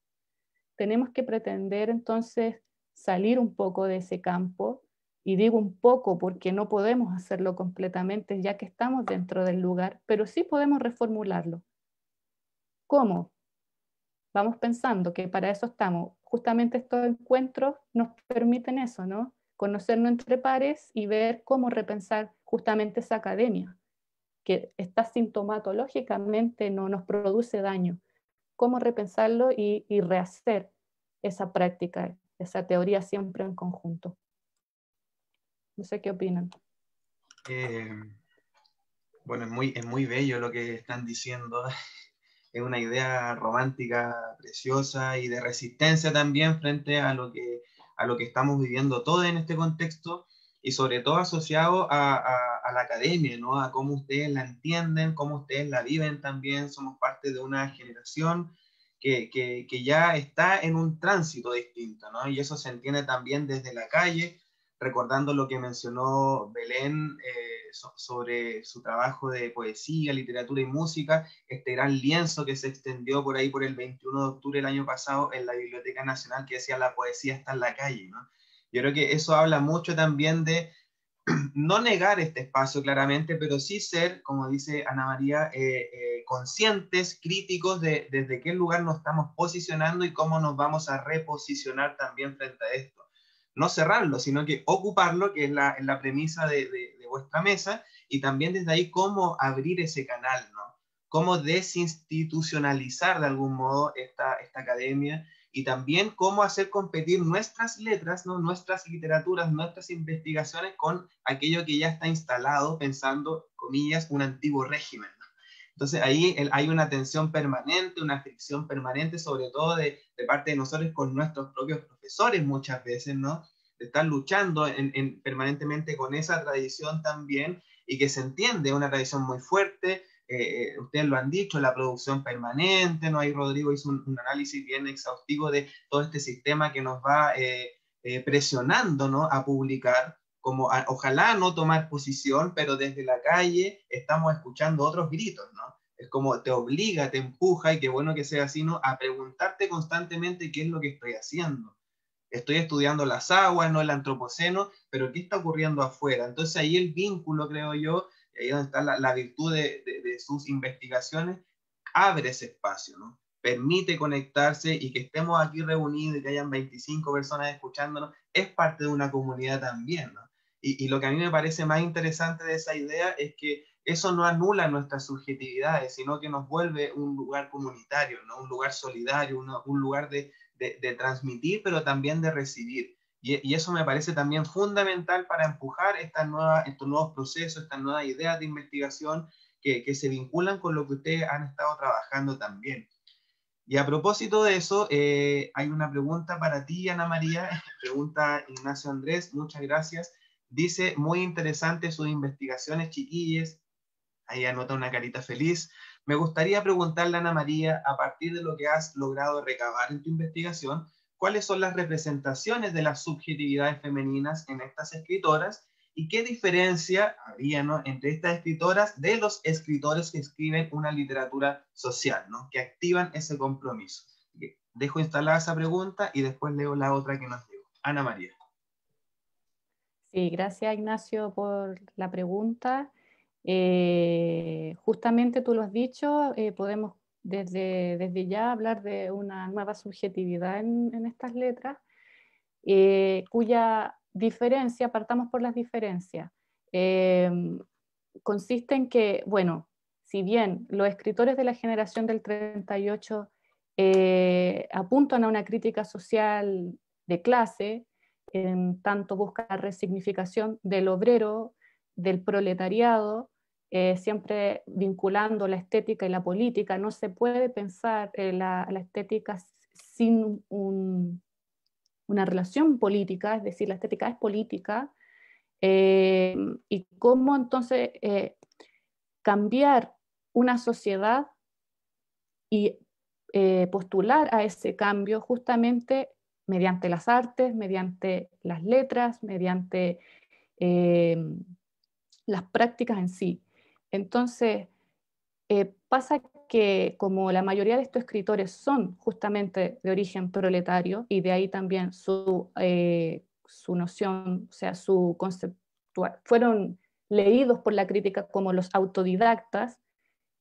Tenemos que pretender entonces salir un poco de ese campo, y digo un poco porque no podemos hacerlo completamente ya que estamos dentro del lugar, pero sí podemos reformularlo. ¿Cómo? Vamos pensando que para eso estamos. Justamente estos encuentros nos permiten eso, ¿no? Conocernos entre pares y ver cómo repensar justamente esa academia, que está sintomatológicamente no nos produce daño. Cómo repensarlo y, rehacer esa práctica, esa teoría siempre en conjunto. No sé qué opinan. Eh, bueno, es muy, es muy bello lo que están diciendo es una idea romántica preciosa y de resistencia también frente a lo que, a lo que estamos viviendo todos en este contexto y sobre todo asociado a, a, la academia, ¿no? a cómo ustedes la entienden, cómo ustedes la viven también. Somos parte de una generación que, que, que ya está en un tránsito distinto, ¿no? y eso se entiende también desde la calle, recordando lo que mencionó Belén. Eh, sobre su trabajo de poesía, literatura y música, este gran lienzo que se extendió por ahí por el 21 de octubre del año pasado en la Biblioteca Nacional que decía La poesía está en la calle. Yo creo que eso habla mucho también de no negar este espacio claramente, pero sí ser, como dice Ana María, eh, eh, conscientes, críticos de desde qué lugar nos estamos posicionando y cómo nos vamos a reposicionar también frente a esto. No cerrarlo, sino que ocuparlo, que es la, la premisa de, vuestra mesa y también desde ahí cómo abrir ese canal, ¿no? Cómo desinstitucionalizar de algún modo esta, esta academia y también cómo hacer competir nuestras letras, ¿no? nuestras literaturas, nuestras investigaciones con aquello que ya está instalado, pensando, comillas, un antiguo régimen. Entonces ahí hay una tensión permanente, una fricción permanente, sobre todo de, de, parte de nosotros con nuestros propios profesores muchas veces, ¿no? están luchando en, permanentemente con esa tradición también y que se entiende, una tradición muy fuerte. Eh, eh, ustedes lo han dicho, la producción permanente, ¿no? Ahí Rodrigo hizo un, análisis bien exhaustivo de todo este sistema que nos va eh, presionando, ¿no? A publicar, como ojalá no tomar posición, pero desde la calle estamos escuchando otros gritos, ¿no? Es como te obliga, te empuja, y qué bueno que sea así, ¿no? A preguntarte constantemente qué es lo que estoy haciendo estoy estudiando las aguas, no el antropoceno, pero ¿qué está ocurriendo afuera? Entonces ahí el vínculo, creo yo, ahí donde está la, virtud de, sus investigaciones, abre ese espacio, ¿no? Permite conectarse y que estemos aquí reunidos y que hayan 25 personas escuchándonos, es parte de una comunidad también. ¿no? Y, y, lo que a mí me parece más interesante de esa idea es que eso no anula nuestras subjetividades, sino que nos vuelve un lugar comunitario, ¿no? un lugar solidario, un lugar de, de, de, transmitir, pero también de recibir. Y, y, eso me parece también fundamental para empujar estos nuevos procesos, estas nuevas ideas de investigación que, que, se vinculan con lo que ustedes han estado trabajando también. Y a propósito de eso, eh, hay una pregunta para ti, Ana María. Pregunta Ignacio Andrés, muchas gracias. Dice, muy interesante sus investigaciones, chiquilles. Ahí anota una carita feliz. Me gustaría preguntarle a Ana María, a partir de lo que has logrado recabar en tu investigación, cuáles son las representaciones de las subjetividades femeninas en estas escritoras y qué diferencia había ¿no? entre estas escritoras de los escritores que escriben una literatura social, ¿no? que activan ese compromiso. Dejo instalada esa pregunta y después leo la otra que nos llegó. Ana María. Sí, gracias Ignacio por la pregunta. Eh, justamente tú lo has dicho, eh, podemos desde, desde, ya hablar de una nueva subjetividad en, estas letras, eh, cuya diferencia, partamos por las diferencias, eh, consiste en que, bueno, si bien los escritores de la generación del 38 eh, apuntan a una crítica social de clase, en tanto busca la resignificación del obrero, del proletariado, eh, siempre vinculando la estética y la política. No se puede pensar la, la, estética sin un, una relación política, es decir, la estética es política, eh, y cómo entonces eh, cambiar una sociedad y eh, postular a ese cambio justamente mediante las artes, mediante las letras, mediante las prácticas en sí. Entonces, pasa que como la mayoría de estos escritores son justamente de origen proletario y de ahí también su, eh, su noción, o sea, su conceptual, fueron leídos por la crítica como los autodidactas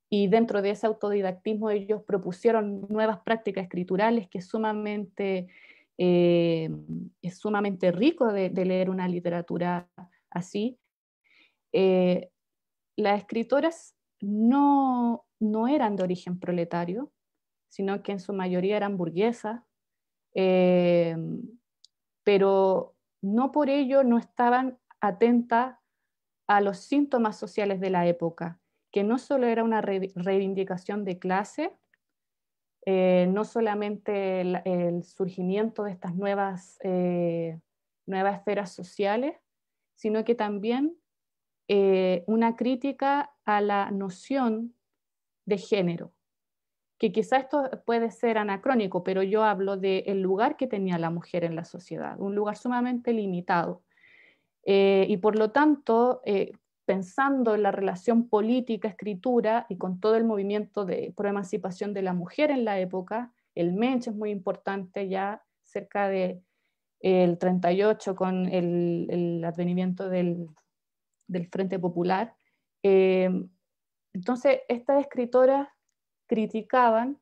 y dentro de ese autodidactismo ellos propusieron nuevas prácticas escriturales que sumamente, eh, es sumamente rico de, leer una literatura así. Eh, las escritoras no, no eran de origen proletario, sino que en su mayoría eran burguesas, eh, pero no por ello no estaban atentas a los síntomas sociales de la época, que no solo era una reivindicación de clase, eh, no solamente el, el, surgimiento de estas nuevas, eh, nuevas esferas sociales, sino que también eh, una crítica a la noción de género, que quizá esto puede ser anacrónico, pero yo hablo del lugar que tenía la mujer en la sociedad, un lugar sumamente limitado. Eh, y por lo tanto, eh, pensando en la relación política-escritura y con todo el movimiento de pro-emancipación de la mujer en la época, el Mensch es muy importante ya cerca del de, 38 con el, el advenimiento del, del Frente Popular. Eh, entonces, estas escritoras criticaban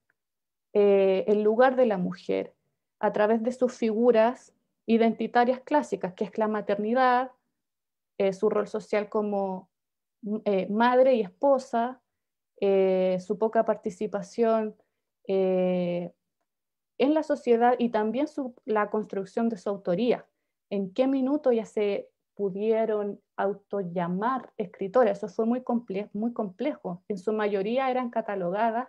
eh, el lugar de la mujer a través de sus figuras identitarias clásicas, que es la maternidad, eh, su rol social como eh, madre y esposa, su poca participación en la sociedad y también su, la construcción de su autoría. ¿En qué minuto ya se pudieron autollamar escritoras. Eso fue muy, comple complejo. En su mayoría eran catalogadas,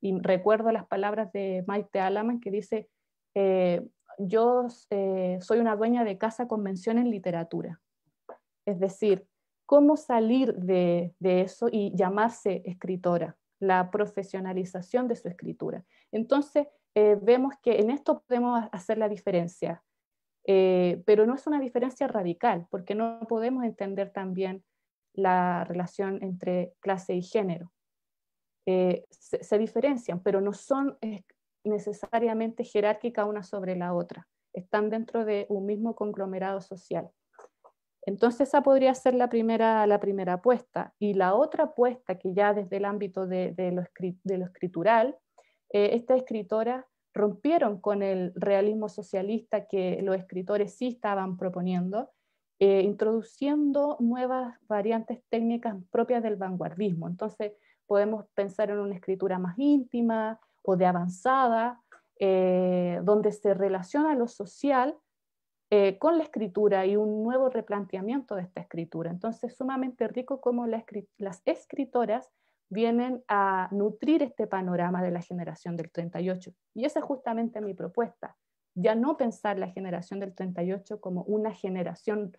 y recuerdo las palabras de Maite Alaman que dice, eh, yo eh, soy una dueña de casa con mención en literatura. Es decir, cómo salir de, eso y llamarse escritora, la profesionalización de su escritura. Entonces, eh, vemos que en esto podemos hacer la diferencia. Eh, pero no es una diferencia radical, porque no podemos entender también la relación entre clase y género. Eh, se, se, diferencian, pero no son necesariamente jerárquicas una sobre la otra. Están dentro de un mismo conglomerado social. Entonces esa podría ser la primera, la primera apuesta. Y la otra apuesta que ya desde el ámbito de, lo, escritural, esta escritora rompieron con el realismo socialista que los escritores sí estaban proponiendo, eh, introduciendo nuevas variantes técnicas propias del vanguardismo. Entonces, podemos pensar en una escritura más íntima o de avanzada, eh, donde se relaciona lo social eh, con la escritura y un nuevo replanteamiento de esta escritura. Entonces, sumamente rico como las escritoras vienen a nutrir este panorama de la generación del 38. Y esa es justamente mi propuesta, ya no pensar la generación del 38 como una generación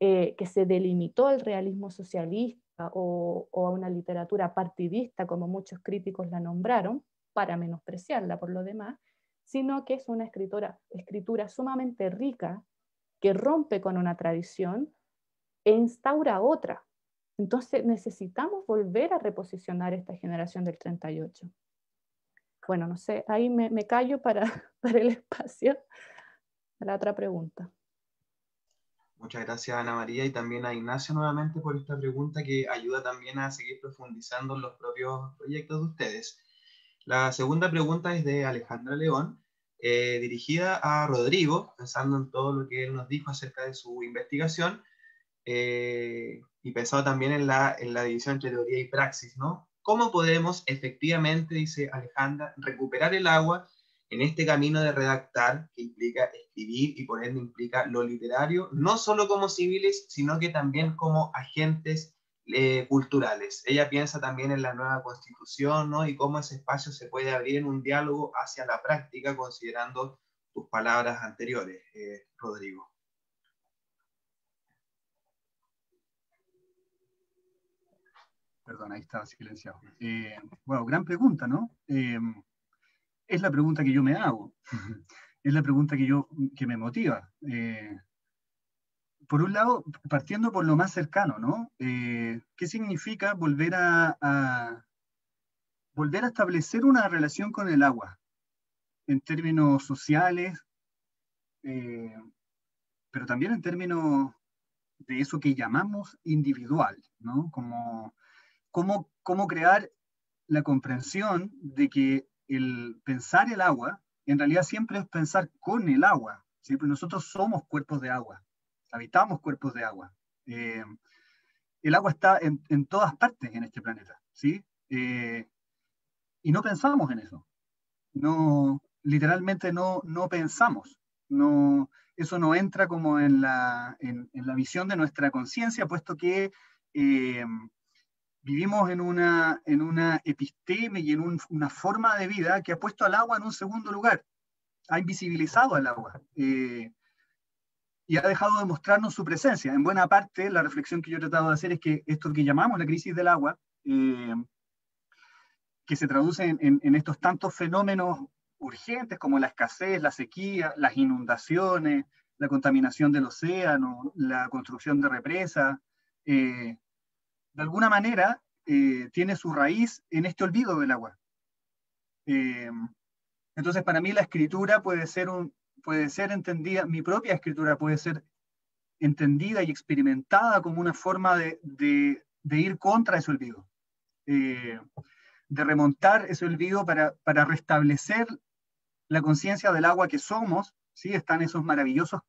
eh, que se delimitó al realismo socialista o, a una literatura partidista, como muchos críticos la nombraron, para menospreciarla por lo demás, sino que es una escritura sumamente rica que rompe con una tradición e instaura otra, entonces necesitamos volver a reposicionar esta generación del 38. Bueno, no sé, ahí me, callo para dar el espacio a la otra pregunta. Muchas gracias Ana María y también a Ignacio nuevamente por esta pregunta que ayuda también a seguir profundizando en los propios proyectos de ustedes. La segunda pregunta es de Alejandra León, eh, dirigida a Rodrigo, pensando en todo lo que él nos dijo acerca de su investigación. Eh, y pensado también en la, división entre teoría y praxis, ¿no? ¿Cómo podemos efectivamente, dice Alejandra, recuperar el agua en este camino de redactar que implica escribir y por ende implica lo literario, no solo como civiles, sino que también como agentes eh, culturales? Ella piensa también en la nueva constitución, ¿no? Y cómo ese espacio se puede abrir en un diálogo hacia la práctica, considerando tus palabras anteriores, eh, Rodrigo. Perdón, ahí estaba silenciado. Eh, bueno, gran pregunta, ¿no? Es la pregunta que yo me hago. es la pregunta que, yo, que me motiva. Eh, por un lado, partiendo por lo más cercano, ¿no? ¿Qué significa volver a, volver a establecer una relación con el agua en términos sociales, pero también en términos de eso que llamamos individual, ¿no? Como cómo, cómo crear la comprensión de que el pensar el agua, en realidad siempre es pensar con el agua. Siempre nosotros somos cuerpos de agua, habitamos cuerpos de agua. Eh, el agua está en, todas partes en este planeta, ¿sí? Eh, y no pensamos en eso. No, literalmente no, no pensamos. No, eso no entra como en la, en, la visión de nuestra conciencia, puesto que eh, vivimos en una, en una episteme y en una forma de vida que ha puesto al agua en un segundo lugar, ha invisibilizado al agua y ha dejado de mostrarnos su presencia. En buena parte, la reflexión que yo he tratado de hacer es que esto que llamamos la crisis del agua, eh, que se traduce en, estos tantos fenómenos urgentes como la escasez, la sequía, las inundaciones, la contaminación del océano, la construcción de represas, eh, de alguna manera eh, tiene su raíz en este olvido del agua. Entonces, para mí la escritura puede ser, un, puede ser entendida, mi propia escritura puede ser entendida y experimentada como una forma de, ir contra ese olvido, eh, de remontar ese olvido para, restablecer la conciencia del agua que somos, ¿sí? están esos maravillosos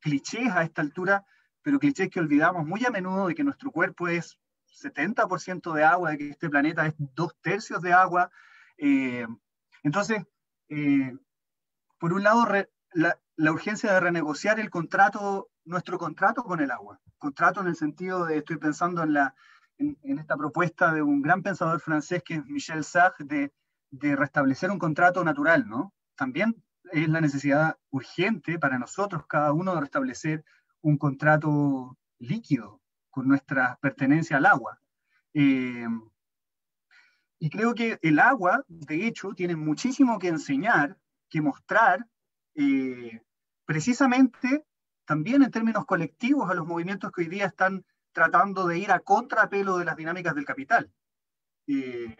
clichés a esta altura pero clichés que olvidamos muy a menudo de que nuestro cuerpo es 70% de agua, de que este planeta es dos tercios de agua. Eh, entonces, eh, por un lado, la, urgencia de renegociar el contrato, nuestro contrato con el agua. Contrato en el sentido de, estoy pensando en, la, en, esta propuesta de un gran pensador francés que es Michel Sartre, de, de restablecer un contrato natural, ¿no? También es la necesidad urgente para nosotros, cada uno, de restablecer un contrato líquido con nuestra pertenencia al agua. Eh, y creo que el agua, de hecho, tiene muchísimo que enseñar, que mostrar, eh, precisamente también en términos colectivos a los movimientos que hoy día están tratando de ir a contrapelo de las dinámicas del capital. Eh,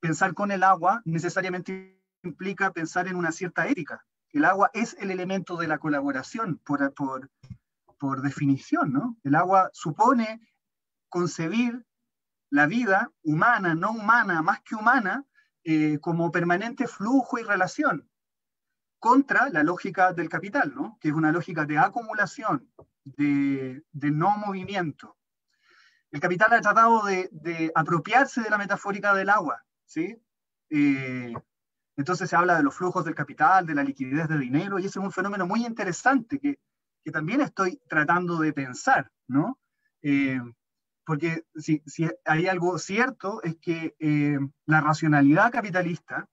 pensar con el agua necesariamente implica pensar en una cierta ética, el agua es el elemento de la colaboración por, por, por definición, ¿no? El agua supone concebir la vida humana, no humana, más que humana, eh, como permanente flujo y relación contra la lógica del capital, ¿no? que es una lógica de acumulación, de, no movimiento. El capital ha tratado de, apropiarse de la metafórica del agua, ¿sí? Eh, entonces se habla de los flujos del capital, de la liquidez de dinero, y ese es un fenómeno muy interesante que, también estoy tratando de pensar, ¿no? Eh, porque si, hay algo cierto es que eh, la racionalidad capitalista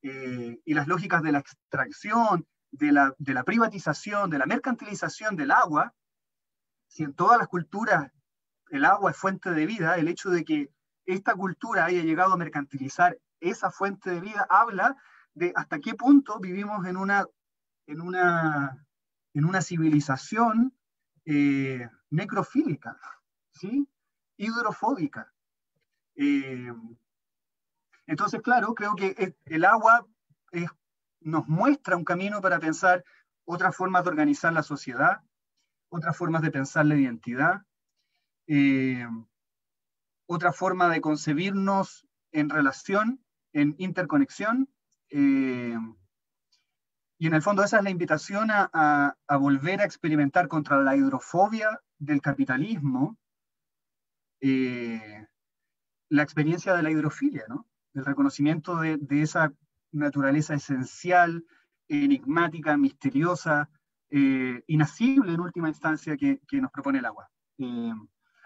eh, y las lógicas de la extracción, de la, de la, privatización, de la mercantilización del agua, si en todas las culturas el agua es fuente de vida, el hecho de que esta cultura haya llegado a mercantilizar esa fuente de vida habla de hasta qué punto vivimos en una, en una, en una civilización eh, necrofílica, hidrofóbica. Eh, entonces, claro, creo que el agua nos muestra un camino para pensar otras formas de organizar la sociedad, otras formas de pensar la identidad, eh, otra forma de concebirnos en relación, en interconexión. Eh, y en el fondo esa es la invitación a, volver a experimentar contra la hidrofobia del capitalismo eh, la experiencia de la hidrofilia, ¿no? el reconocimiento de, esa naturaleza esencial, enigmática, misteriosa, eh, inasible en última instancia que, nos propone el agua. Eh,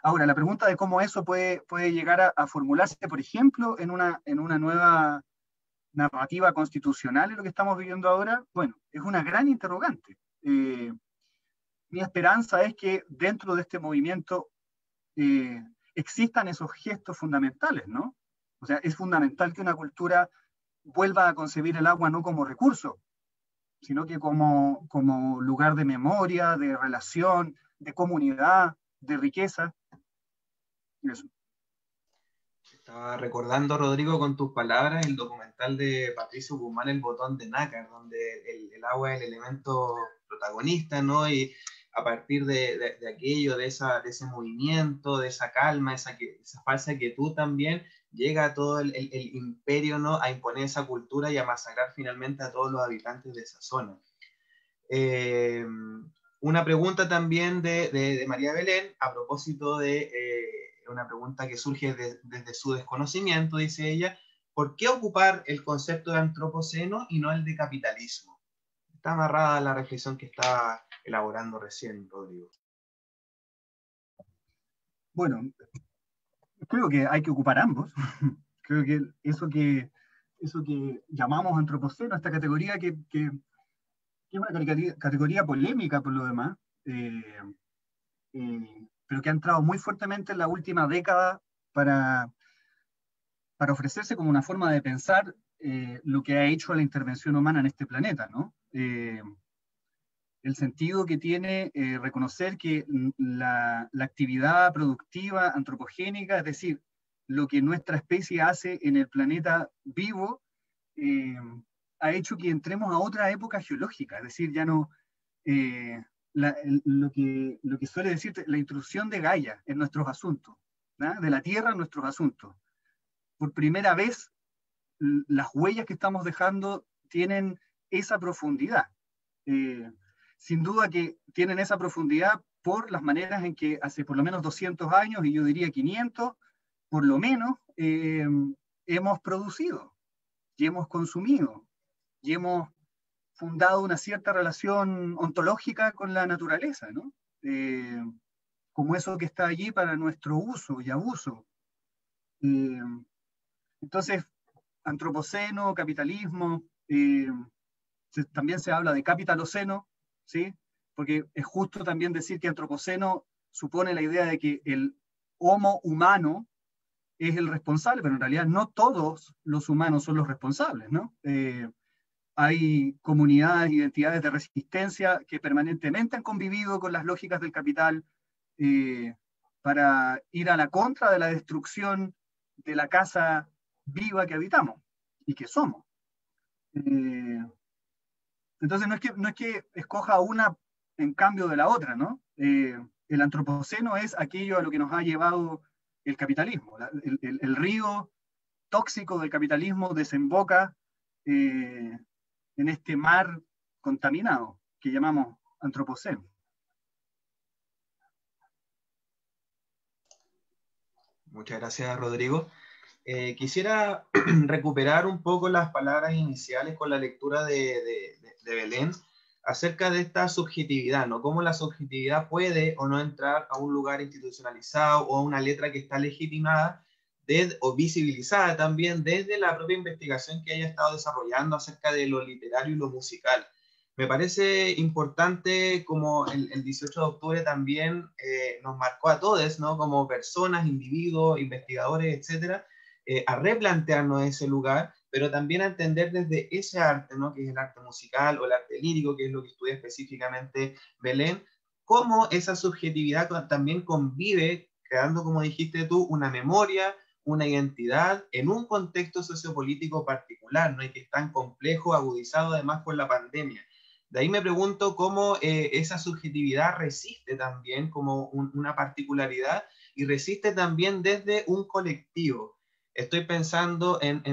ahora, la pregunta de cómo eso puede, puede llegar a, formularse, por ejemplo, en una, en una nueva narrativa constitucional en lo que estamos viviendo ahora, bueno, es una gran interrogante. Eh, mi esperanza es que dentro de este movimiento existan esos gestos fundamentales, ¿no? O sea, es fundamental que una cultura vuelva a concebir el agua no como recurso, sino que como, como lugar de memoria, de relación, de comunidad, de riqueza. Estaba recordando, Rodrigo, con tus palabras, el documental de Patricio Guzmán, El botón de nácar, donde el, el agua es el elemento protagonista, ¿no? Y a partir de, aquello, de, esa, de ese movimiento, de esa calma, esa, esa falsa quietud también, llega todo el, imperio ¿no? a imponer esa cultura y a masacrar finalmente a todos los habitantes de esa zona. Eh, una pregunta también de, María Belén a propósito de eh, una pregunta que surge desde su desconocimiento, dice ella, ¿por qué ocupar el concepto de antropoceno y no el de capitalismo? Está amarrada la reflexión que está elaborando recién, Rodrigo? Bueno, creo que hay que ocupar ambos. creo que eso que, eso que llamamos antropoceno, esta categoría que, que, es una categoría, polémica por lo demás, eh, eh, pero que ha entrado muy fuertemente en la última década para, para ofrecerse como una forma de pensar eh, lo que ha hecho la intervención humana en este planeta, ¿no? El sentido que tiene eh, reconocer que la, actividad productiva antropogénica, es decir, lo que nuestra especie hace en el planeta vivo, eh, ha hecho que entremos a otra época geológica, es decir, ya no... Eh, lo, que, lo que suele decir la intrusión de Gaia en nuestros asuntos, de la Tierra en nuestros asuntos. Por primera vez, las huellas que estamos dejando tienen esa profundidad sin duda que tienen esa profundidad por las maneras en que hace por lo menos 200 años, y yo diría 500, por lo menos, eh, hemos producido y hemos consumido y hemos fundado una cierta relación ontológica con la naturaleza, ¿no? Eh, como eso que está allí para nuestro uso y abuso. Eh, entonces, antropoceno, capitalismo, también se habla de capitaloceno, ¿sí? Porque es justo también decir que antropoceno supone la idea de que el homo humano es el responsable, pero en realidad no todos los humanos son los responsables, ¿no? Eh, hay comunidades, identidades de resistencia que permanentemente han convivido con las lógicas del capital eh, para ir a la contra de la destrucción de la casa viva que habitamos y que somos. Eh, entonces no es que, escoja una en cambio de la otra, ¿no? Eh, el antropoceno es aquello a lo que nos ha llevado el capitalismo. el, río tóxico del capitalismo desemboca eh, en este mar contaminado que llamamos antropoceno. Muchas gracias, Rodrigo. Eh, quisiera recuperar un poco las palabras iniciales con la lectura de, Belén acerca de esta subjetividad, ¿no? Cómo la subjetividad puede o no entrar a un lugar institucionalizado o a una letra que está legitimada o visibilizada también desde la propia investigación que haya estado desarrollando acerca de lo literario y lo musical. Me parece importante como el, 18 de octubre también eh, nos marcó a todos, ¿no? Como personas, individuos, investigadores, etcétera, eh, a replantearnos ese lugar, pero también a entender desde ese arte, ¿no? Que es el arte musical o el arte lírico, que es lo que estudia específicamente Belén, cómo esa subjetividad también convive, creando, como dijiste tú, una memoria, una identidad en un contexto sociopolítico particular, ¿no? Y que es tan complejo, agudizado además por la pandemia. De ahí me pregunto cómo eh, esa subjetividad resiste también como una particularidad y resiste también desde un colectivo. Estoy pensando en,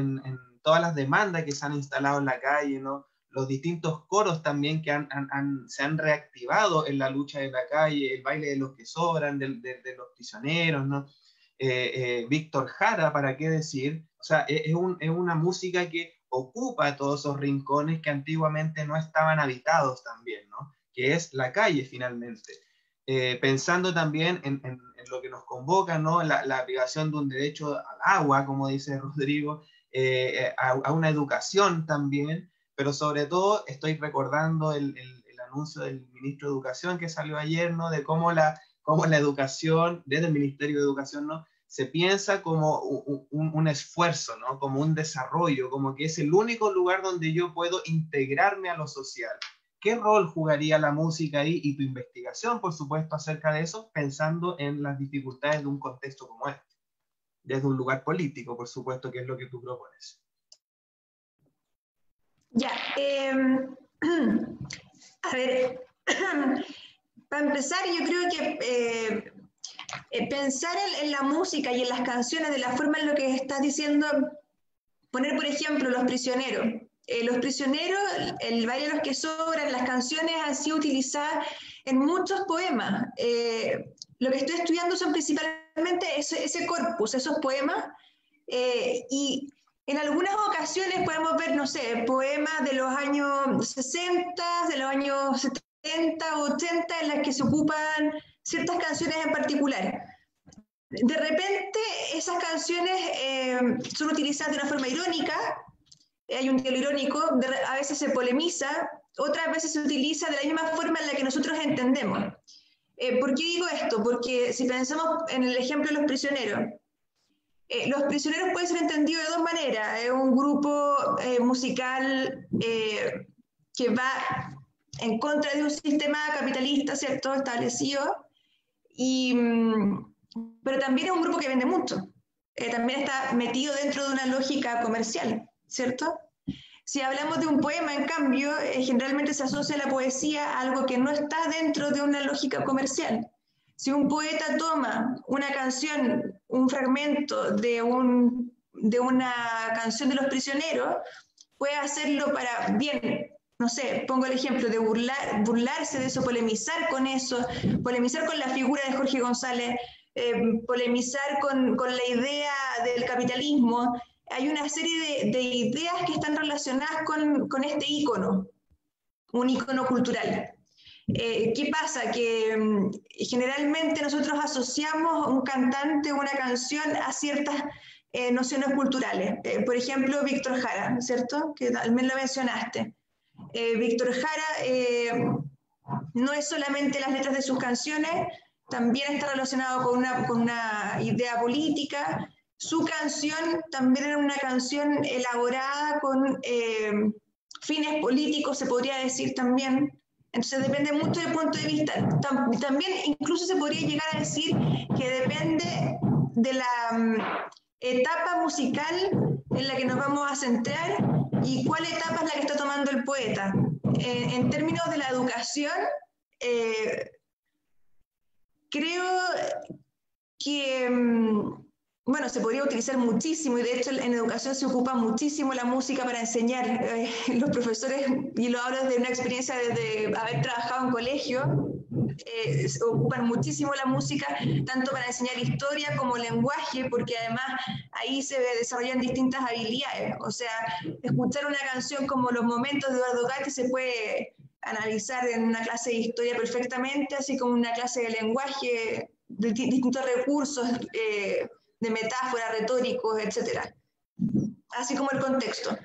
todas las demandas que se han instalado en la calle, ¿no? los distintos coros también que se han reactivado en la lucha de la calle, el baile de los que sobran, de, los prisioneros, ¿no? Eh, eh, Víctor Jara, ¿para qué decir? O sea, es, es una música que ocupa todos esos rincones que antiguamente no estaban habitados también, ¿no? Que es la calle finalmente. Eh, pensando también en, lo que nos convoca, ¿no? La, la, privación de un derecho al agua, como dice Rodrigo, eh, a, una educación también, pero sobre todo estoy recordando el, anuncio del ministro de Educación que salió ayer, ¿no? De cómo la, cómo la educación, desde el Ministerio de Educación, ¿no? se piensa como un, esfuerzo, ¿no? como un desarrollo, como que es el único lugar donde yo puedo integrarme a lo social. ¿Qué rol jugaría la música ahí y tu investigación, por supuesto, acerca de eso, pensando en las dificultades de un contexto como este? Desde un lugar político, por supuesto, que es lo que tú propones. Ya, em, a ver, para empezar, yo creo que eh, eh, pensar en, la música y en las canciones de la forma en lo que estás diciendo, poner por ejemplo Los Prisioneros. Eh, los Prisioneros, el baile de los que sobran, las canciones han sido utilizadas en muchos poemas. Lo que estoy estudiando son principalmente ese, ese corpus, esos poemas, y en algunas ocasiones podemos ver, no sé, poemas de los años 60, de los años 70, 80, en las que se ocupan ciertas canciones en particular. De repente esas canciones eh, son utilizadas de una forma irónica, hay un diálogo irónico, a veces se polemiza, otras veces se utiliza de la misma forma en la que nosotros entendemos. Eh, ¿Por qué digo esto? Porque si pensamos en el ejemplo de los prisioneros, eh, los prisioneros pueden ser entendidos de dos maneras. Es un grupo musical que va en contra de un sistema capitalista, ¿cierto?, establecido, y, mm, pero también es un grupo que vende mucho. Eh, también está metido dentro de una lógica comercial, ¿cierto? Si hablamos de un poema, en cambio, eh, generalmente se asocia la poesía a algo que no está dentro de una lógica comercial. Si un poeta toma una canción, un fragmento de, un, de una canción de los prisioneros, puede hacerlo para bien no sé, pongo el ejemplo de burlar, burlarse de eso, polemizar con eso, polemizar con la figura de Jorge González, eh, polemizar con, la idea del capitalismo. Hay una serie de, ideas que están relacionadas con, este ícono, un ícono cultural. Eh, ¿Qué pasa? Que mm, generalmente nosotros asociamos un cantante o una canción a ciertas eh, nociones culturales. por ejemplo, Víctor Jara, ¿cierto? Que también lo mencionaste. Eh, Víctor Jara eh, no es solamente las letras de sus canciones, también está relacionado con una, con una idea política. Su canción también era una canción elaborada con eh, fines políticos, se podría decir también. Entonces depende mucho del punto de vista. También incluso se podría llegar a decir que depende de la mm, etapa musical en la que nos vamos a centrar y cuál etapa es la que está tomando el poeta. en términos de la educación, eh, creo que mm, bueno, se podría utilizar muchísimo y de hecho en educación se ocupa muchísimo la música para enseñar. Eh, los profesores, y lo hablo desde una experiencia de, haber trabajado en colegio, eh, ocupan muchísimo la música, tanto para enseñar historia como lenguaje, porque además ahí se desarrollan distintas habilidades. O sea, escuchar una canción como Los Momentos de Eduardo Gatti se puede analizar en una clase de historia perfectamente, así como una clase de lenguaje, de distintos recursos. Eh, de metáforas, retóricos, etc. Así como el contexto.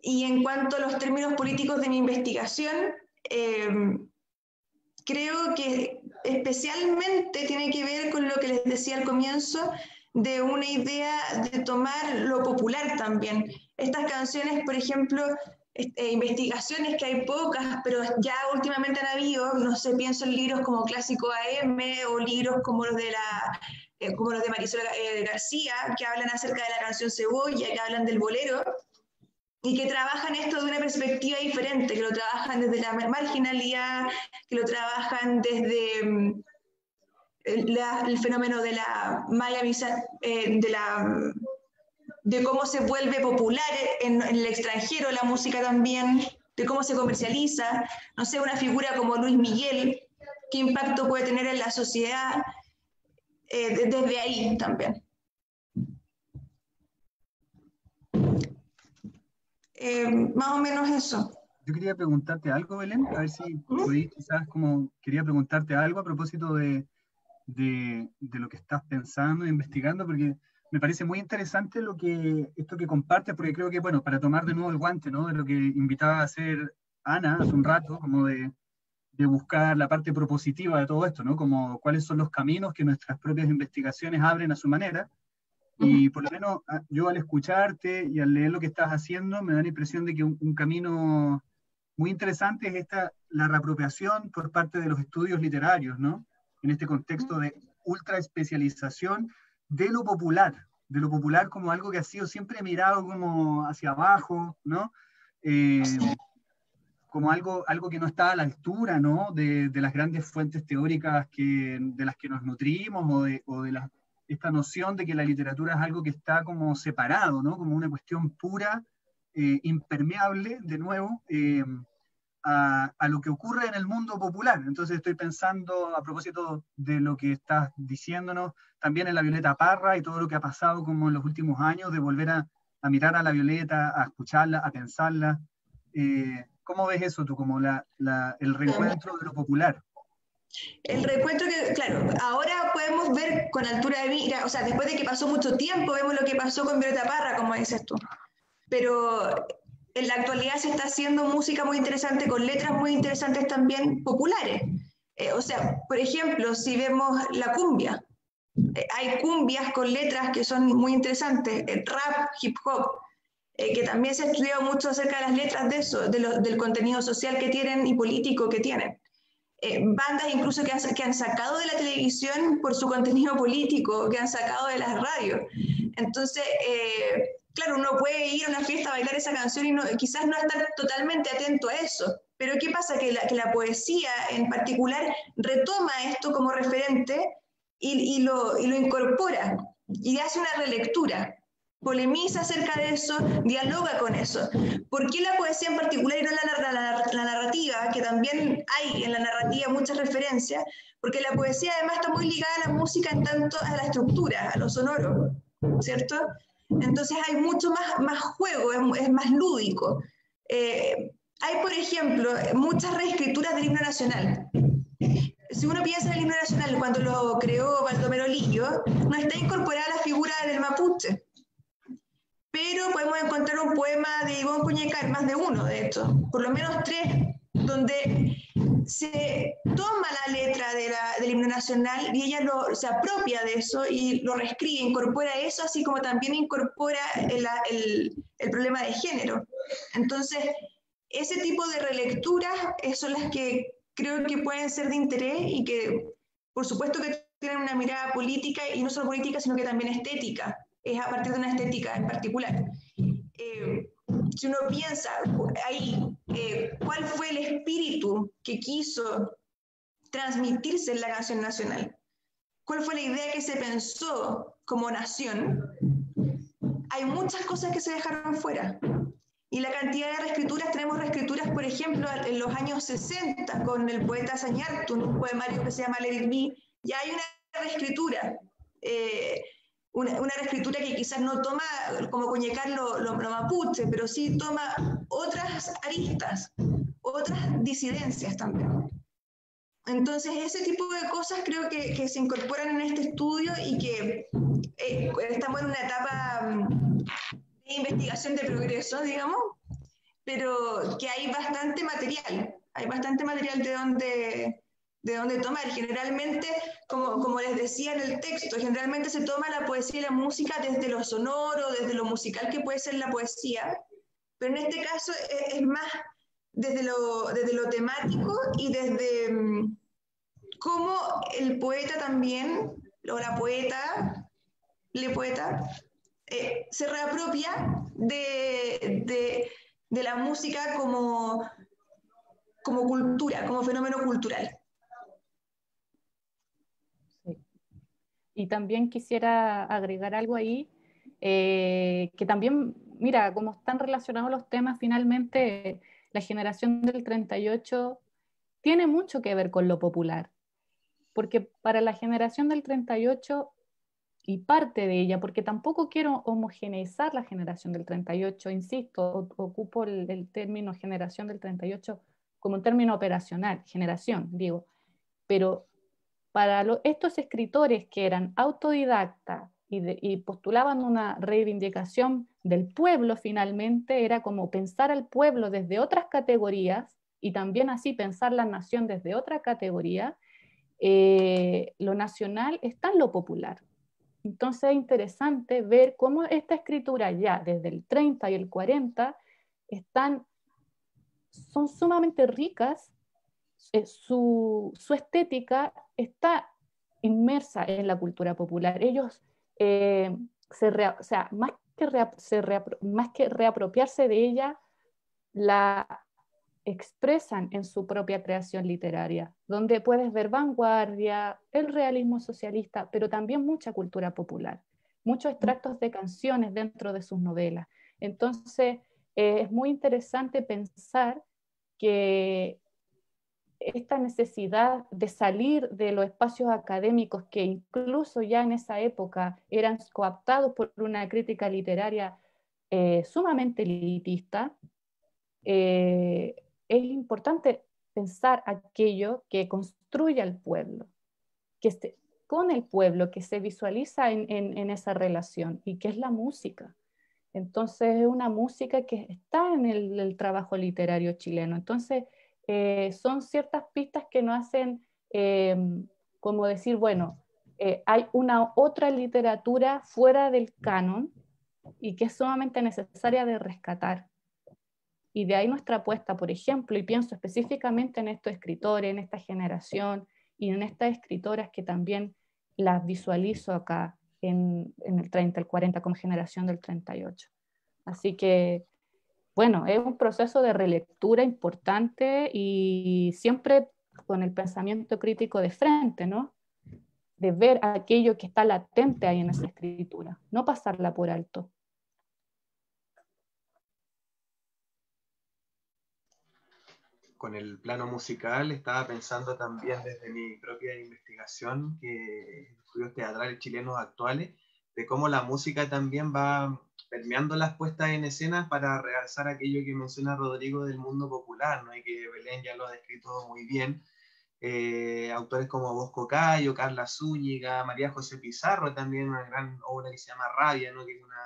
Y en cuanto a los términos políticos de mi investigación, eh, creo que especialmente tiene que ver con lo que les decía al comienzo, de una idea de tomar lo popular también. Estas canciones, por ejemplo, eh, investigaciones que hay pocas, pero ya últimamente han habido, no sé, pienso en libros como Clásico AM o libros como los de la eh, como los de Marisol eh, García, que hablan acerca de la canción Cebolla, que hablan del bolero, y que trabajan esto de una perspectiva diferente, que lo trabajan desde la marginalidad, que lo trabajan desde mm, el, fenómeno de la maya eh, de la de cómo se vuelve popular en, en, el extranjero la música también, de cómo se comercializa, no sé, una figura como Luis Miguel, qué impacto puede tener en la sociedad, eh, desde ahí también. Eh, más o menos eso. Yo quería preguntarte algo, Belén, a ver si podéis, quizás como quería preguntarte algo a propósito de, de, de, lo que estás pensando e investigando, porque me parece muy interesante lo que, esto que compartes, porque creo que, bueno, para tomar de nuevo el guante, ¿no? De lo que invitaba a hacer Ana hace un rato, como de, de buscar la parte propositiva de todo esto, ¿no? Como cuáles son los caminos que nuestras propias investigaciones abren a su manera. Y por lo menos ah, yo al escucharte y al leer lo que estás haciendo, me da la impresión de que un, camino muy interesante es esta, la reapropiación por parte de los estudios literarios, ¿no? En este contexto de ultra especialización de lo popular, de lo popular como algo que ha sido siempre mirado como hacia abajo, ¿no? Eh, como algo, algo que no está a la altura ¿no? de, de las grandes fuentes teóricas que, de las que nos nutrimos o de, o de la, esta noción de que la literatura es algo que está como separado, ¿no? como una cuestión pura, eh, impermeable, de nuevo, eh, a, a, lo que ocurre en el mundo popular. Entonces estoy pensando, a propósito de lo que estás diciéndonos, también en la Violeta Parra y todo lo que ha pasado como en los últimos años, de volver a, a mirar a la Violeta, a escucharla, a pensarla. Eh, ¿Cómo ves eso tú, como el reencuentro de lo popular? El reencuentro que, claro, ahora podemos ver con altura de mira, o sea, después de que pasó mucho tiempo, vemos lo que pasó con Violeta Parra, como dices tú. Pero en la actualidad se está haciendo música muy interesante, con letras muy interesantes también populares. Eh, o sea, por ejemplo, si vemos la cumbia, eh, hay cumbias con letras que son muy interesantes, el rap, hip hop, eh, que también se ha mucho acerca de las letras de eso, del contenido social que tienen y político que tienen. Eh, bandas incluso que han, sacado de la televisión por su contenido político, que han sacado de las radios. Entonces, eh, claro, uno puede ir a una fiesta a bailar esa canción y quizás no estar totalmente atento a eso. Pero ¿qué pasa? Que la, que la poesía en particular retoma esto como referente y, lo, y lo incorpora y hace una relectura polemiza acerca de eso, dialoga con eso. ¿Por qué la poesía en particular y no la, la, narrativa, que también hay en la narrativa muchas referencias? Porque la poesía además está muy ligada a la música en tanto a la estructura, a lo sonoro, ¿cierto? Entonces hay mucho más, más juego, es, más lúdico. Eh, hay, por ejemplo, muchas reescrituras del himno nacional. Si uno piensa en el himno nacional cuando lo creó Baldomero Lillo, no está incorporada la figura del mapuche pero podemos encontrar un poema de Ivonne Puñecar, más de uno de hecho, por lo menos tres, donde se toma la letra del himno nacional y ella lo, se apropia de eso y lo reescribe, incorpora eso, así como también incorpora el, el, problema de género. Entonces, ese tipo de relecturas son las que creo que pueden ser de interés y que, por supuesto, que tienen una mirada política y no solo política, sino que también estética es a partir de una estética en particular. Eh, si uno piensa ahí, eh, ¿cuál fue el espíritu que quiso transmitirse en la canción nacional? cuál fue la idea que se pensó como nación, hay muchas cosas que se dejaron fuera. Y la cantidad de reescrituras, tenemos reescrituras, por ejemplo, en los años 60 con el poeta Sañartun, un poemario que se llama Let It ya hay una reescritura. Eh, una, una, reescritura que quizás no toma como coñecar lo, lo, mapuche, pero sí toma otras aristas, otras disidencias también. Entonces, ese tipo de cosas creo que, que se incorporan en este estudio y que eh, estamos en una etapa mm, de investigación de progreso, digamos, pero que hay bastante material, hay bastante material de donde, de dónde tomar. Generalmente, como, como les decía en el texto, generalmente se toma la poesía y la música desde lo sonoro, desde lo musical que puede ser la poesía, pero en este caso es, más desde lo, desde lo temático y desde mm, cómo el poeta también, o la poeta, le poeta, eh, se reapropia de, de, de la música como, como cultura, como fenómeno cultural. Y también quisiera agregar algo ahí, eh, que también, mira, como están relacionados los temas, finalmente la generación del 38 tiene mucho que ver con lo popular, porque para la generación del 38 y parte de ella, porque tampoco quiero homogeneizar la generación del 38, insisto, ocupo el, el término generación del 38 como un término operacional, generación, digo, pero para estos escritores que eran autodidactas y, postulaban una reivindicación del pueblo finalmente, era como pensar al pueblo desde otras categorías y también así pensar la nación desde otra categoría, eh, lo nacional está en lo popular. Entonces es interesante ver cómo esta escritura ya desde el 30 y el 40 están, son sumamente ricas eh, su, estética está inmersa en la cultura popular. Ellos, eh, se o sea, más que, más que reapropiarse de ella, la expresan en su propia creación literaria, donde puedes ver vanguardia, el realismo socialista, pero también mucha cultura popular, muchos extractos de canciones dentro de sus novelas. Entonces, eh, es muy interesante pensar que esta necesidad de salir de los espacios académicos que incluso ya en esa época eran coaptados por una crítica literaria eh, sumamente elitista, eh, es importante pensar aquello que construye al pueblo, que esté con el pueblo, que se visualiza en, esa relación y que es la música. Entonces es una música que está en el, el trabajo literario chileno. Entonces, eh, son ciertas pistas que nos hacen eh, como decir, bueno, eh, hay una otra literatura fuera del canon y que es sumamente necesaria de rescatar. Y de ahí nuestra apuesta, por ejemplo, y pienso específicamente en estos escritores, en esta generación y en estas escritoras que también las visualizo acá en, en el 30, el 40 como generación del 38. Así que bueno, es un proceso de relectura importante y siempre con el pensamiento crítico de frente, ¿no? De ver aquello que está latente ahí en esa escritura, no pasarla por alto. Con el plano musical estaba pensando también desde mi propia investigación que estudios teatrales chilenos actuales, de cómo la música también va permeando las puestas en escena para realzar aquello que menciona Rodrigo del mundo popular, ¿no? y que Belén ya lo ha descrito muy bien. Eh, autores como Bosco Cayo, Carla Zúñiga, María José Pizarro, también una gran obra que se llama Rabia, ¿no? que una,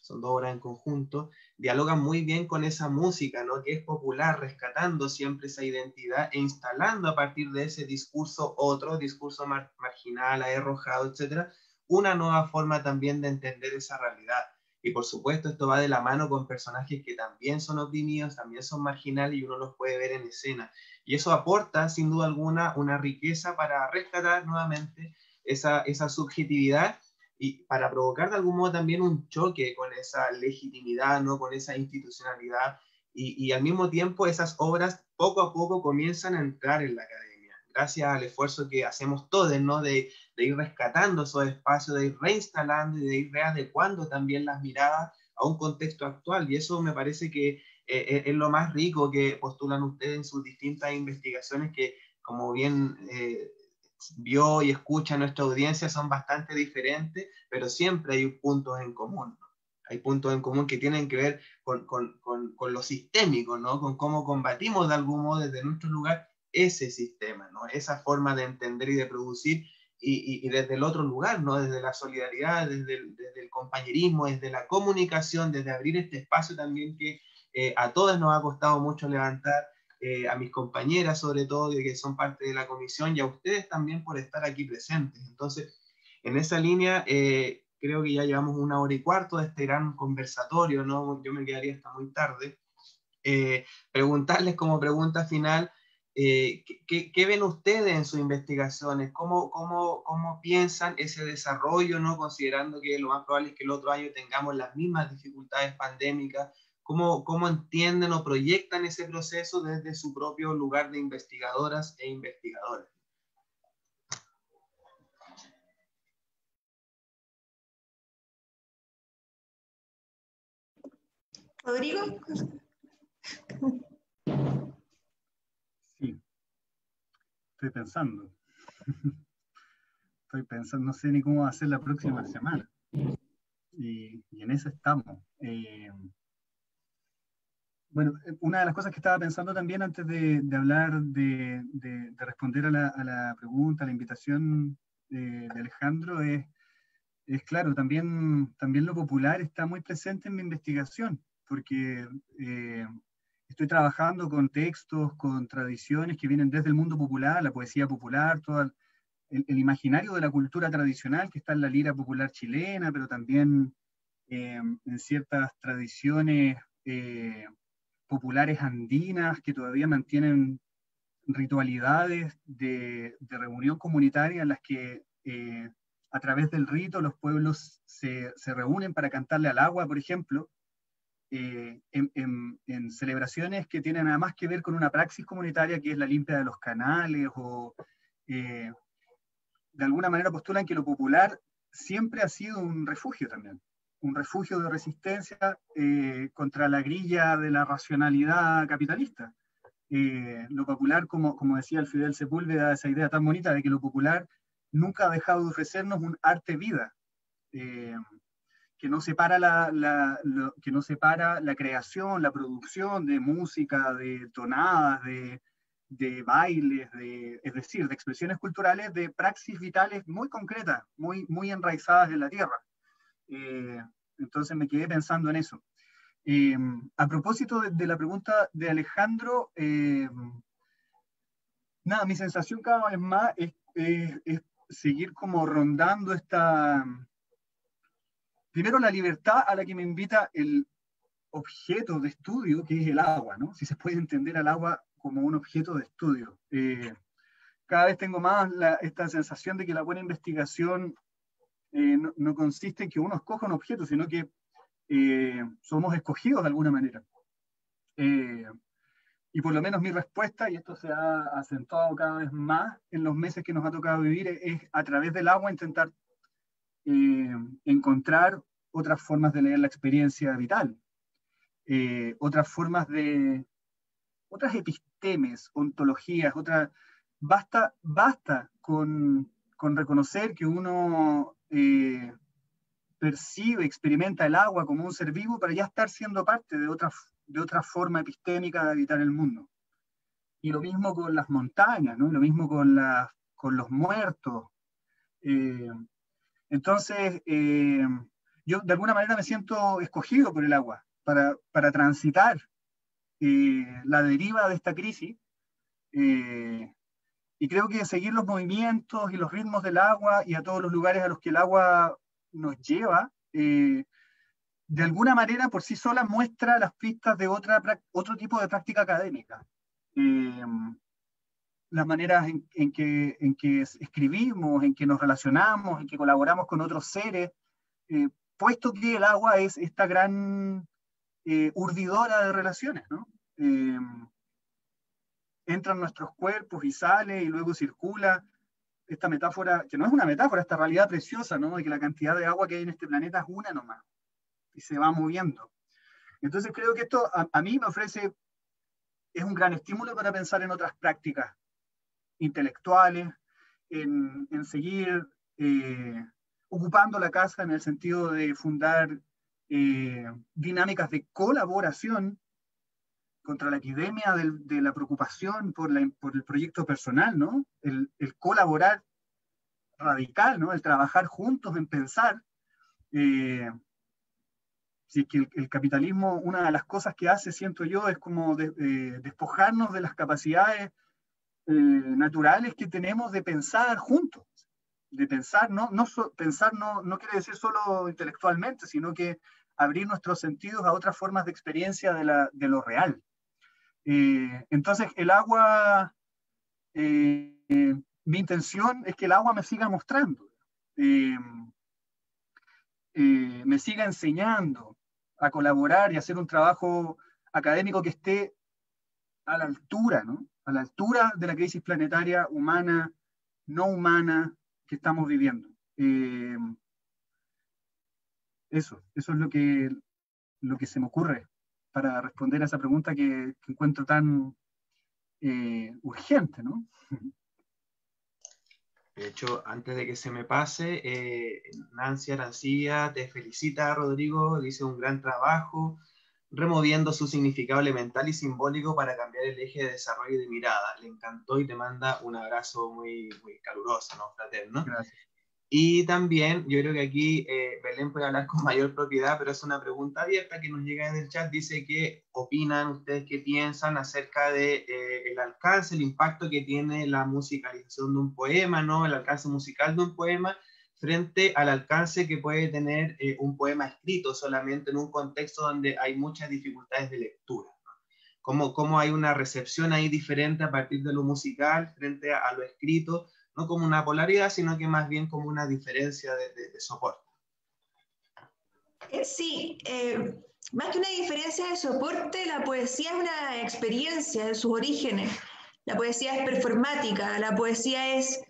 son dos obras en conjunto, dialogan muy bien con esa música, ¿no? que es popular, rescatando siempre esa identidad e instalando a partir de ese discurso otro, discurso marginal, arrojado, etcétera, una nueva forma también de entender esa realidad. Y por supuesto esto va de la mano con personajes que también son oprimidos, también son marginales y uno los puede ver en escena. Y eso aporta sin duda alguna una riqueza para rescatar nuevamente esa, esa subjetividad y para provocar de algún modo también un choque con esa legitimidad, ¿no? con esa institucionalidad y, al mismo tiempo esas obras poco a poco comienzan a entrar en la academia. Gracias al esfuerzo que hacemos todos, ¿no? De, de, ir rescatando esos espacios, de ir reinstalando y de ir readecuando también las miradas a un contexto actual. Y eso me parece que eh, eh, es lo más rico que postulan ustedes en sus distintas investigaciones que, como bien eh, vio y escucha nuestra audiencia, son bastante diferentes, pero siempre hay puntos en común. Hay puntos en común que tienen que ver con, con, con, con, lo sistémico, ¿no? Con cómo combatimos de algún modo desde nuestro lugar ese sistema, ¿no? Esa forma de entender y de producir y, y, desde el otro lugar, ¿no? Desde la solidaridad, desde el, desde el, compañerismo, desde la comunicación, desde abrir este espacio también que eh, a todas nos ha costado mucho levantar, eh, a mis compañeras sobre todo, que son parte de la comisión, y a ustedes también por estar aquí presentes. Entonces, en esa línea, eh, creo que ya llevamos una hora y cuarto de este gran conversatorio, ¿no? Yo me quedaría hasta muy tarde. preguntarles como pregunta final, eh, ¿qué, ¿qué, ven ustedes en sus investigaciones? ¿Cómo, cómo, cómo piensan ese desarrollo, ¿no? considerando que lo más probable es que el otro año tengamos las mismas dificultades pandémicas? ¿Cómo, cómo entienden o proyectan ese proceso desde su propio lugar de investigadoras e investigadores? Rodrigo. Estoy pensando. estoy pensando, no sé ni cómo va a ser la próxima semana. Y, en eso estamos. Eh, bueno, una de las cosas que estaba pensando también antes de, hablar, de, responder a la, pregunta, a la invitación de, Alejandro, es, es claro, también, también lo popular está muy presente en mi investigación, porque eh, estoy trabajando con textos, con tradiciones que vienen desde el mundo popular, la poesía popular, todo el, imaginario de la cultura tradicional que está en la lira popular chilena, pero también eh, en ciertas tradiciones eh, populares andinas que todavía mantienen ritualidades de, reunión comunitaria en las que eh, a través del rito los pueblos se, se reúnen para cantarle al agua, por ejemplo, eh, en, celebraciones que tienen nada más que ver con una praxis comunitaria que es la limpia de los canales o eh, de alguna manera postulan que lo popular siempre ha sido un refugio también, un refugio de resistencia eh, contra la grilla de la racionalidad capitalista. lo popular, como, como decía el Fidel Sepúlveda, esa idea tan bonita de que lo popular nunca ha dejado de ofrecernos un arte vida que no separa la, que no separa la creación, la producción de música, de tonadas, de, de bailes, de, es decir, de expresiones culturales, de praxis vitales muy concretas, muy, muy enraizadas en la tierra. Eh, entonces me quedé pensando en eso. Eh, a propósito de, la pregunta de Alejandro, eh, nada, mi sensación cada vez más es, es seguir como rondando esta, primero la libertad a la que me invita el objeto de estudio, que es el agua, ¿no? Si se puede entender al agua como un objeto de estudio. Eh, cada vez tengo más esta sensación de que la buena investigación eh, no, consiste en que uno escoja un objeto, sino que eh, somos escogidos de alguna manera. y por lo menos mi respuesta, y esto se ha acentuado cada vez más en los meses que nos ha tocado vivir, es a través del agua intentar eh, encontrar otras formas de leer la experiencia vital, eh, otras formas de, otras epistemes, ontologías, otras, basta, basta con, con reconocer que uno eh, percibe, experimenta el agua como un ser vivo para ya estar siendo parte de otra, de otra forma epistémica de habitar el mundo. Y lo mismo con las montañas, ¿no? lo mismo con, la, con los muertos. Entonces, eh, yo de alguna manera me siento escogido por el agua para, para transitar eh, la deriva de esta crisis. Eh, y creo que seguir los movimientos y los ritmos del agua y a todos los lugares a los que el agua nos lleva, de alguna manera por sí sola muestra las pistas de otra, otro tipo de práctica académica las maneras en, que, en que escribimos, en que nos relacionamos, en que colaboramos con otros seres, eh, puesto que el agua es esta gran eh, urdidora de relaciones. ¿no? Eh, entra en nuestros cuerpos y sale y luego circula. Esta metáfora, que no es una metáfora, esta realidad preciosa, ¿no? De que la cantidad de agua que hay en este planeta es una nomás y se va moviendo. Entonces creo que esto a, mí me ofrece, es un gran estímulo para pensar en otras prácticas intelectuales, en, en seguir eh, ocupando la casa en el sentido de fundar eh, dinámicas de colaboración contra la epidemia de la preocupación por, la, por, el proyecto personal, ¿no? El, el, colaborar radical, ¿no? El trabajar juntos en pensar. Eh, si es que el, capitalismo, una de las cosas que hace, siento yo, es como eh, despojarnos de las capacidades naturales que tenemos de pensar juntos de pensar, no, no pensar no, no quiere decir solo intelectualmente, sino que abrir nuestros sentidos a otras formas de experiencia de, la, de lo real. Eh, entonces, el agua, eh, mi intención es que el agua me siga mostrando, eh, me siga enseñando a colaborar y hacer un trabajo académico que esté a la altura, ¿no? A la altura de la crisis planetaria humana, no humana, que estamos viviendo. Eh, eso, eso es lo que, lo que se me ocurre para responder a esa pregunta que, encuentro tan eh, urgente, ¿no? De hecho, antes de que se me pase, eh, Nancy Arancilla te felicita, Rodrigo, dice un gran trabajo, removiendo su significado elemental y simbólico para cambiar el eje de desarrollo y de mirada. Le encantó y te manda un abrazo muy, muy caluroso, ¿no? Fraterno. Gracias. Y también, yo creo que aquí eh, Belén puede hablar con mayor propiedad, pero es una pregunta abierta que nos llega desde el chat. Dice qué opinan ustedes, qué piensan acerca de eh, el alcance, el impacto que tiene la musicalización de un poema, ¿no? El alcance musical de un poema frente al alcance que puede tener eh, un poema escrito solamente en un contexto donde hay muchas dificultades de lectura. ¿no? Cómo, hay una recepción ahí diferente a partir de lo musical frente a, lo escrito, no como una polaridad, sino que más bien como una diferencia de, soporte. Eh, sí, eh, más que una diferencia de soporte, la poesía es una experiencia de sus orígenes. La poesía es performática, la poesía es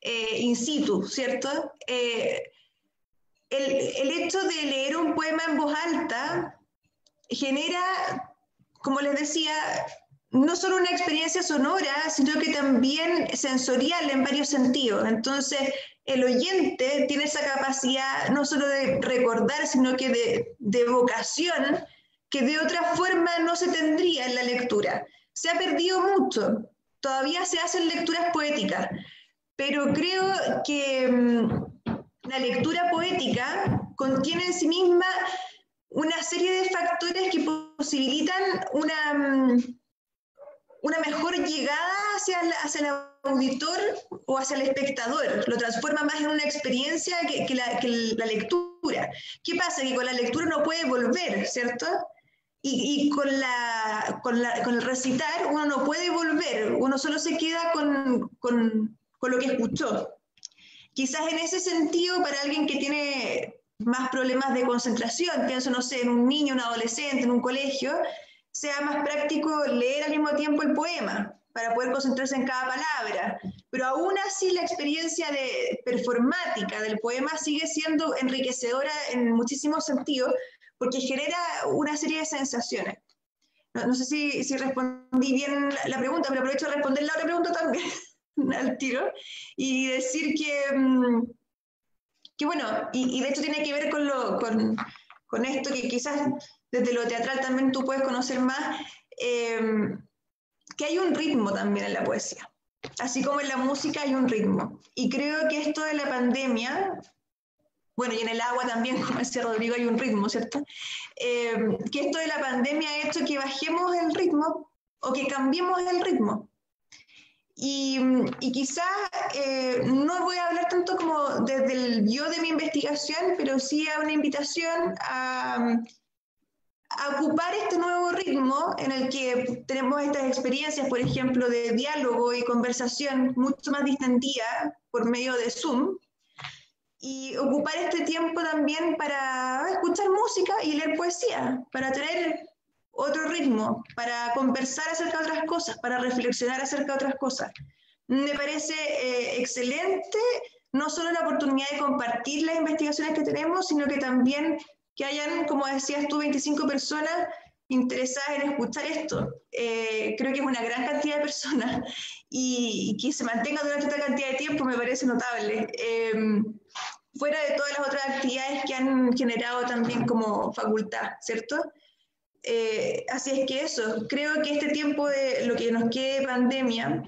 eh, in situ, ¿cierto? Eh, el, el, hecho de leer un poema en voz alta genera, como les decía, no solo una experiencia sonora, sino que también sensorial en varios sentidos. Entonces, el oyente tiene esa capacidad no solo de recordar, sino que de, de vocación, que de otra forma no se tendría en la lectura. Se ha perdido mucho. Todavía se hacen lecturas poéticas, pero creo que mm, la lectura poética contiene en sí misma una serie de factores que posibilitan una, mm, una mejor llegada hacia, hacia, el auditor o hacia el espectador. Lo transforma más en una experiencia que, la, la, lectura. ¿Qué pasa? Que con la lectura no puede volver, ¿cierto? Y, y con, la, con, con, el recitar uno no puede volver, uno solo se queda con con lo que escuchó. Quizás en ese sentido, para alguien que tiene más problemas de concentración, pienso, no sé, en un niño, un adolescente, en un colegio, sea más práctico leer al mismo tiempo el poema para poder concentrarse en cada palabra. Pero aún así la experiencia de performática del poema sigue siendo enriquecedora en muchísimos sentidos porque genera una serie de sensaciones. No, sé si, si, respondí bien la pregunta, pero aprovecho de responder la otra pregunta también. al tiro y decir que, mm, que bueno, y, de hecho tiene que ver con, lo, con, con, esto que quizás desde lo teatral también tú puedes conocer más, em, que hay un ritmo también en la poesía. Así como en la música hay un ritmo. Y creo que esto de la pandemia, bueno, y en el agua también, como decía Rodrigo, hay un ritmo, ¿cierto? Em, que esto de la pandemia ha hecho que bajemos el ritmo o que cambiemos el ritmo. Y, y quizás eh, no voy a hablar tanto como desde el yo de mi investigación, pero sí a una invitación a, a, ocupar este nuevo ritmo en el que tenemos estas experiencias, por ejemplo, de diálogo y conversación mucho más distendida por medio de Zoom, y ocupar este tiempo también para escuchar música y leer poesía, para traer otro ritmo, para conversar acerca de otras cosas, para reflexionar acerca de otras cosas. Me parece eh, excelente no solo la oportunidad de compartir las investigaciones que tenemos, sino que también que hayan, como decías tú, 25 personas interesadas en escuchar esto. Eh, creo que es una gran cantidad de personas y, que se mantenga durante esta cantidad de tiempo me parece notable. Em, fuera de todas las otras actividades que han generado también como facultad, ¿cierto? Eh, así es que eso, creo que este tiempo de lo que nos quede pandemia,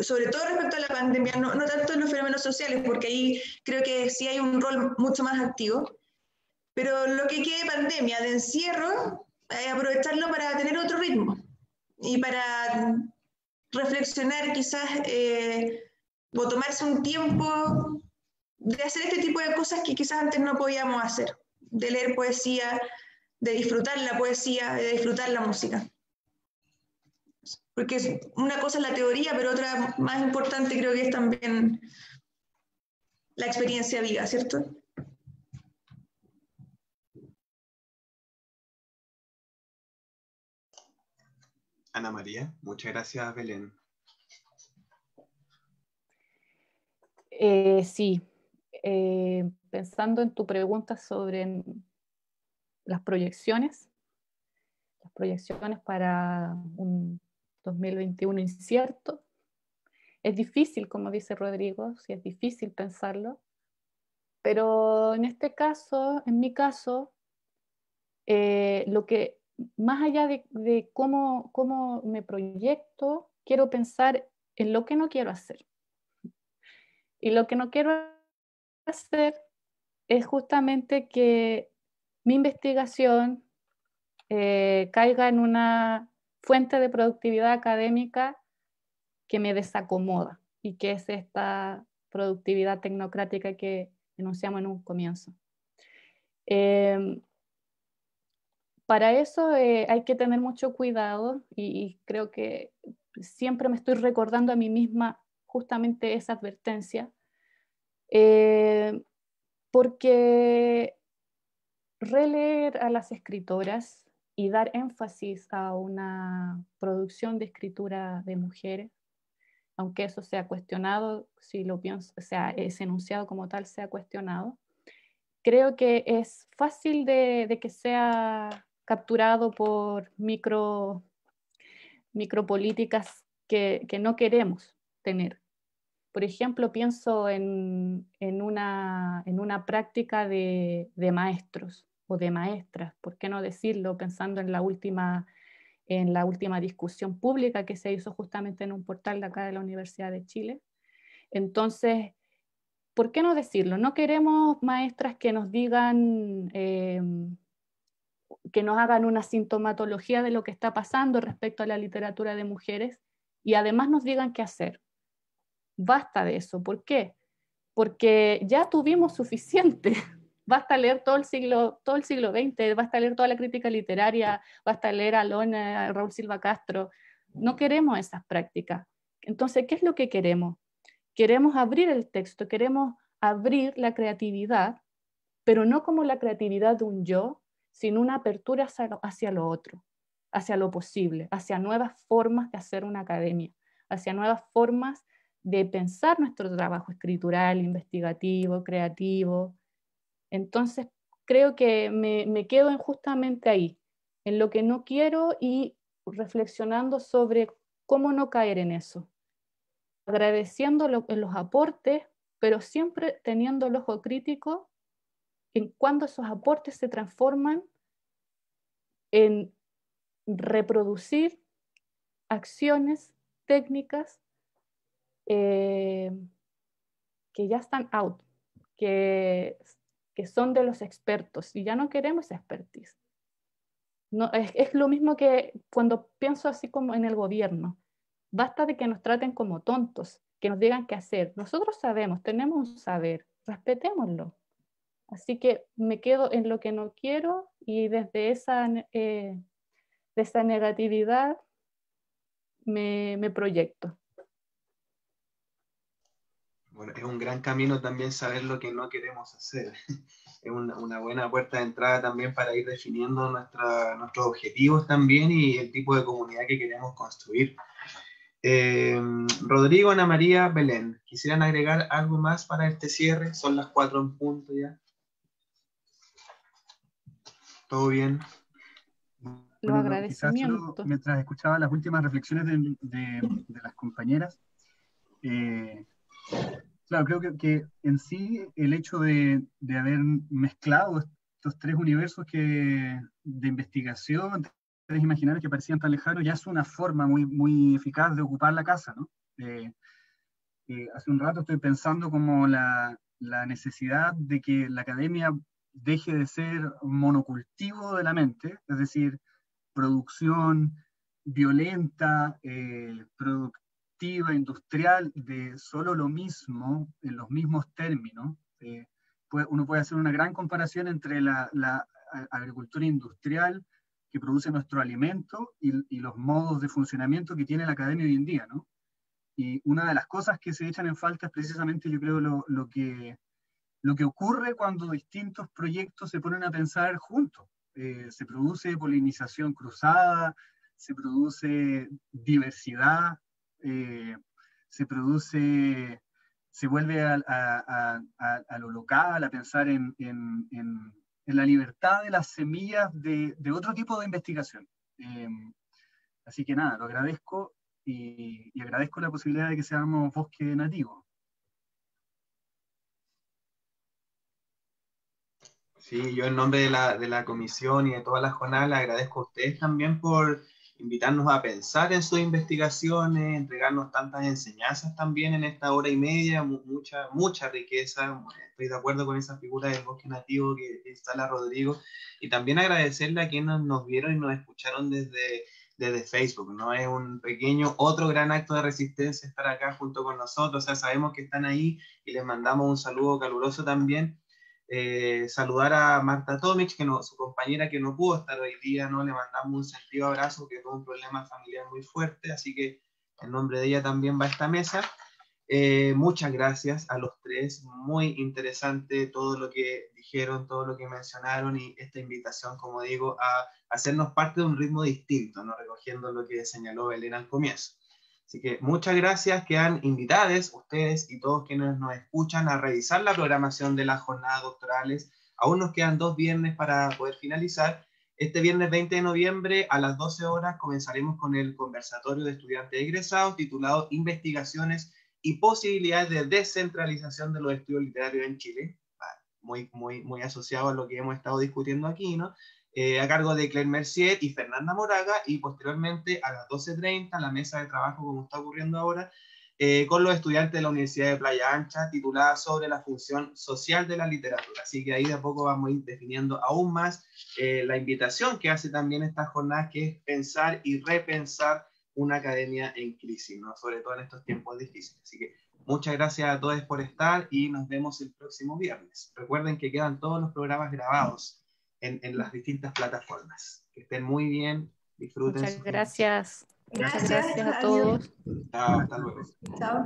sobre todo respecto a la pandemia, no, no tanto en los fenómenos sociales, porque ahí creo que sí hay un rol mucho más activo, pero lo que quede pandemia, de encierro, eh, aprovecharlo para tener otro ritmo y para reflexionar quizás eh, o tomarse un tiempo de hacer este tipo de cosas que quizás antes no podíamos hacer, de leer poesía, de disfrutar la poesía, de disfrutar la música. Porque una cosa es la teoría, pero otra más importante creo que es también la experiencia viva, ¿cierto? Ana María, muchas gracias, Belén. Eh, sí, eh, pensando en tu pregunta sobre las proyecciones, las proyecciones para un 2021 incierto, es difícil, como dice Rodrigo, sí es difícil pensarlo, pero en este caso, en mi caso, eh, lo que más allá de, cómo, cómo, me proyecto, quiero pensar en lo que no quiero hacer. Y lo que no quiero hacer es justamente que mi investigación eh, caiga en una fuente de productividad académica que me desacomoda y que es esta productividad tecnocrática que enunciamos en un comienzo. Eh, para eso eh, hay que tener mucho cuidado y, creo que siempre me estoy recordando a mí misma justamente esa advertencia, eh, porque releer a las escritoras y dar énfasis a una producción de escritura de mujeres, aunque eso sea cuestionado, si lo pienso, o sea, ese enunciado como tal sea cuestionado, creo que es fácil de que sea capturado por micro, micropolíticas que, que no queremos tener. Por ejemplo, pienso en, en, una, en una, práctica de, de, maestros o de maestras, ¿por qué no decirlo? Pensando en la, última, en la última discusión pública que se hizo justamente en un portal de acá de la Universidad de Chile. Entonces, ¿por qué no decirlo? No queremos maestras que nos digan... Eh, que nos hagan una sintomatología de lo que está pasando respecto a la literatura de mujeres y además nos digan qué hacer. Basta de eso. ¿Por qué? Porque ya tuvimos suficiente. Basta leer todo el siglo, todo el siglo XX, basta leer toda la crítica literaria, basta leer a Lona, a Raúl Silva Castro. No queremos esas prácticas. Entonces, ¿qué es lo que queremos? Queremos abrir el texto, queremos abrir la creatividad, pero no como la creatividad de un yo, sino una apertura hacia lo, otro, hacia lo posible, hacia nuevas formas de hacer una academia, hacia nuevas formas de pensar nuestro trabajo escritural, investigativo, creativo. Entonces, creo que me, quedo en justamente ahí, en lo que no quiero y reflexionando sobre cómo no caer en eso, agradeciendo en los aportes, pero siempre teniendo el ojo crítico en cuando esos aportes se transforman en reproducir acciones, técnicas eh, que ya están out, que, que, son de los expertos y ya no queremos expertise. No, es, lo mismo que cuando pienso así como en el gobierno. Basta de que nos traten como tontos, que nos digan qué hacer. Nosotros sabemos, tenemos un saber, respetémoslo. Así que me quedo en lo que no quiero y desde esa, eh, esa negatividad me, me proyecto. Bueno, es un gran camino también saber lo que no queremos hacer. es una, una, buena puerta de entrada también para ir definiendo nuestra, nuestros objetivos también y el tipo de comunidad que queremos construir. Eh, Rodrigo, Ana María, Belén, ¿quisieran agregar algo más para este cierre? Son las cuatro en punto ya. ¿Todo bien? Los agradecimientos. mientras escuchaba las últimas reflexiones de, de, de las compañeras, eh, claro, creo que, en sí el hecho de, haber mezclado estos tres universos que, de investigación, tres imaginarios que parecían tan lejanos, ya es una forma muy, muy eficaz de ocupar la casa, ¿no? Eh, hace un rato estoy pensando como la, la necesidad de que la academia deje de ser monocultivo de la mente, es decir, producción violenta, eh, productiva, industrial, de solo lo mismo, en los mismos términos. Eh, uno puede hacer una gran comparación entre la, la agricultura industrial que produce nuestro alimento y, y, los modos de funcionamiento que tiene la academia hoy en día, ¿no? Y una de las cosas que se echan en falta es precisamente, yo creo, lo, lo que lo que ocurre cuando distintos proyectos se ponen a pensar juntos. Eh, se produce polinización cruzada, se produce diversidad, eh, se produce, se vuelve a, a, a, a, lo local, a pensar en, en, en, la libertad de las semillas de, de otro tipo de investigación. Eh, así que nada, lo agradezco y, agradezco la posibilidad de que seamos bosque nativo. Sí, yo en nombre de la, de la comisión y de toda la jornada le agradezco a ustedes también por invitarnos a pensar en sus investigaciones, entregarnos tantas enseñanzas también en esta hora y media, mucha, mucha riqueza. Estoy de acuerdo con esa figura del bosque nativo que, instala Rodrigo. Y también agradecerle a quienes nos vieron y nos escucharon desde, desde Facebook. No es un pequeño, otro gran acto de resistencia estar acá junto con nosotros. O sea, sabemos que están ahí y les mandamos un saludo caluroso también. Eh, saludar a Marta Tomic, que no, su compañera que no pudo estar hoy día, ¿no? Le mandamos un sentido abrazo, que tuvo un problema familiar muy fuerte, así que en nombre de ella también va a esta mesa. Eh, muchas gracias a los tres, muy interesante todo lo que dijeron, todo lo que mencionaron y esta invitación, como digo, a hacernos parte de un ritmo distinto, ¿no? recogiendo lo que señaló Belén al comienzo. Así que muchas gracias, quedan invitados ustedes y todos quienes nos escuchan a revisar la programación de las jornadas doctorales. Aún nos quedan dos viernes para poder finalizar. Este viernes 20 de noviembre a las 12 horas comenzaremos con el conversatorio de estudiantes egresados titulado Investigaciones y posibilidades de descentralización de los estudios literarios en Chile. Muy, muy, muy asociado a lo que hemos estado discutiendo aquí, ¿no? Eh, a cargo de Claire Mercier y Fernanda Moraga, y posteriormente a las 12.30 la mesa de trabajo, como está ocurriendo ahora, eh, con los estudiantes de la Universidad de Playa Ancha, titulada sobre la función social de la literatura. Así que ahí de a poco vamos a ir definiendo aún más eh, la invitación que hace también esta jornada, que es pensar y repensar una academia en crisis, ¿no? sobre todo en estos tiempos difíciles. Así que muchas gracias a todos por estar y nos vemos el próximo viernes. Recuerden que quedan todos los programas grabados en, en, las distintas plataformas. Que estén muy bien, disfruten. Muchas gracias. Muchas gracias, gracias a todos. Chao, hasta luego. Chao.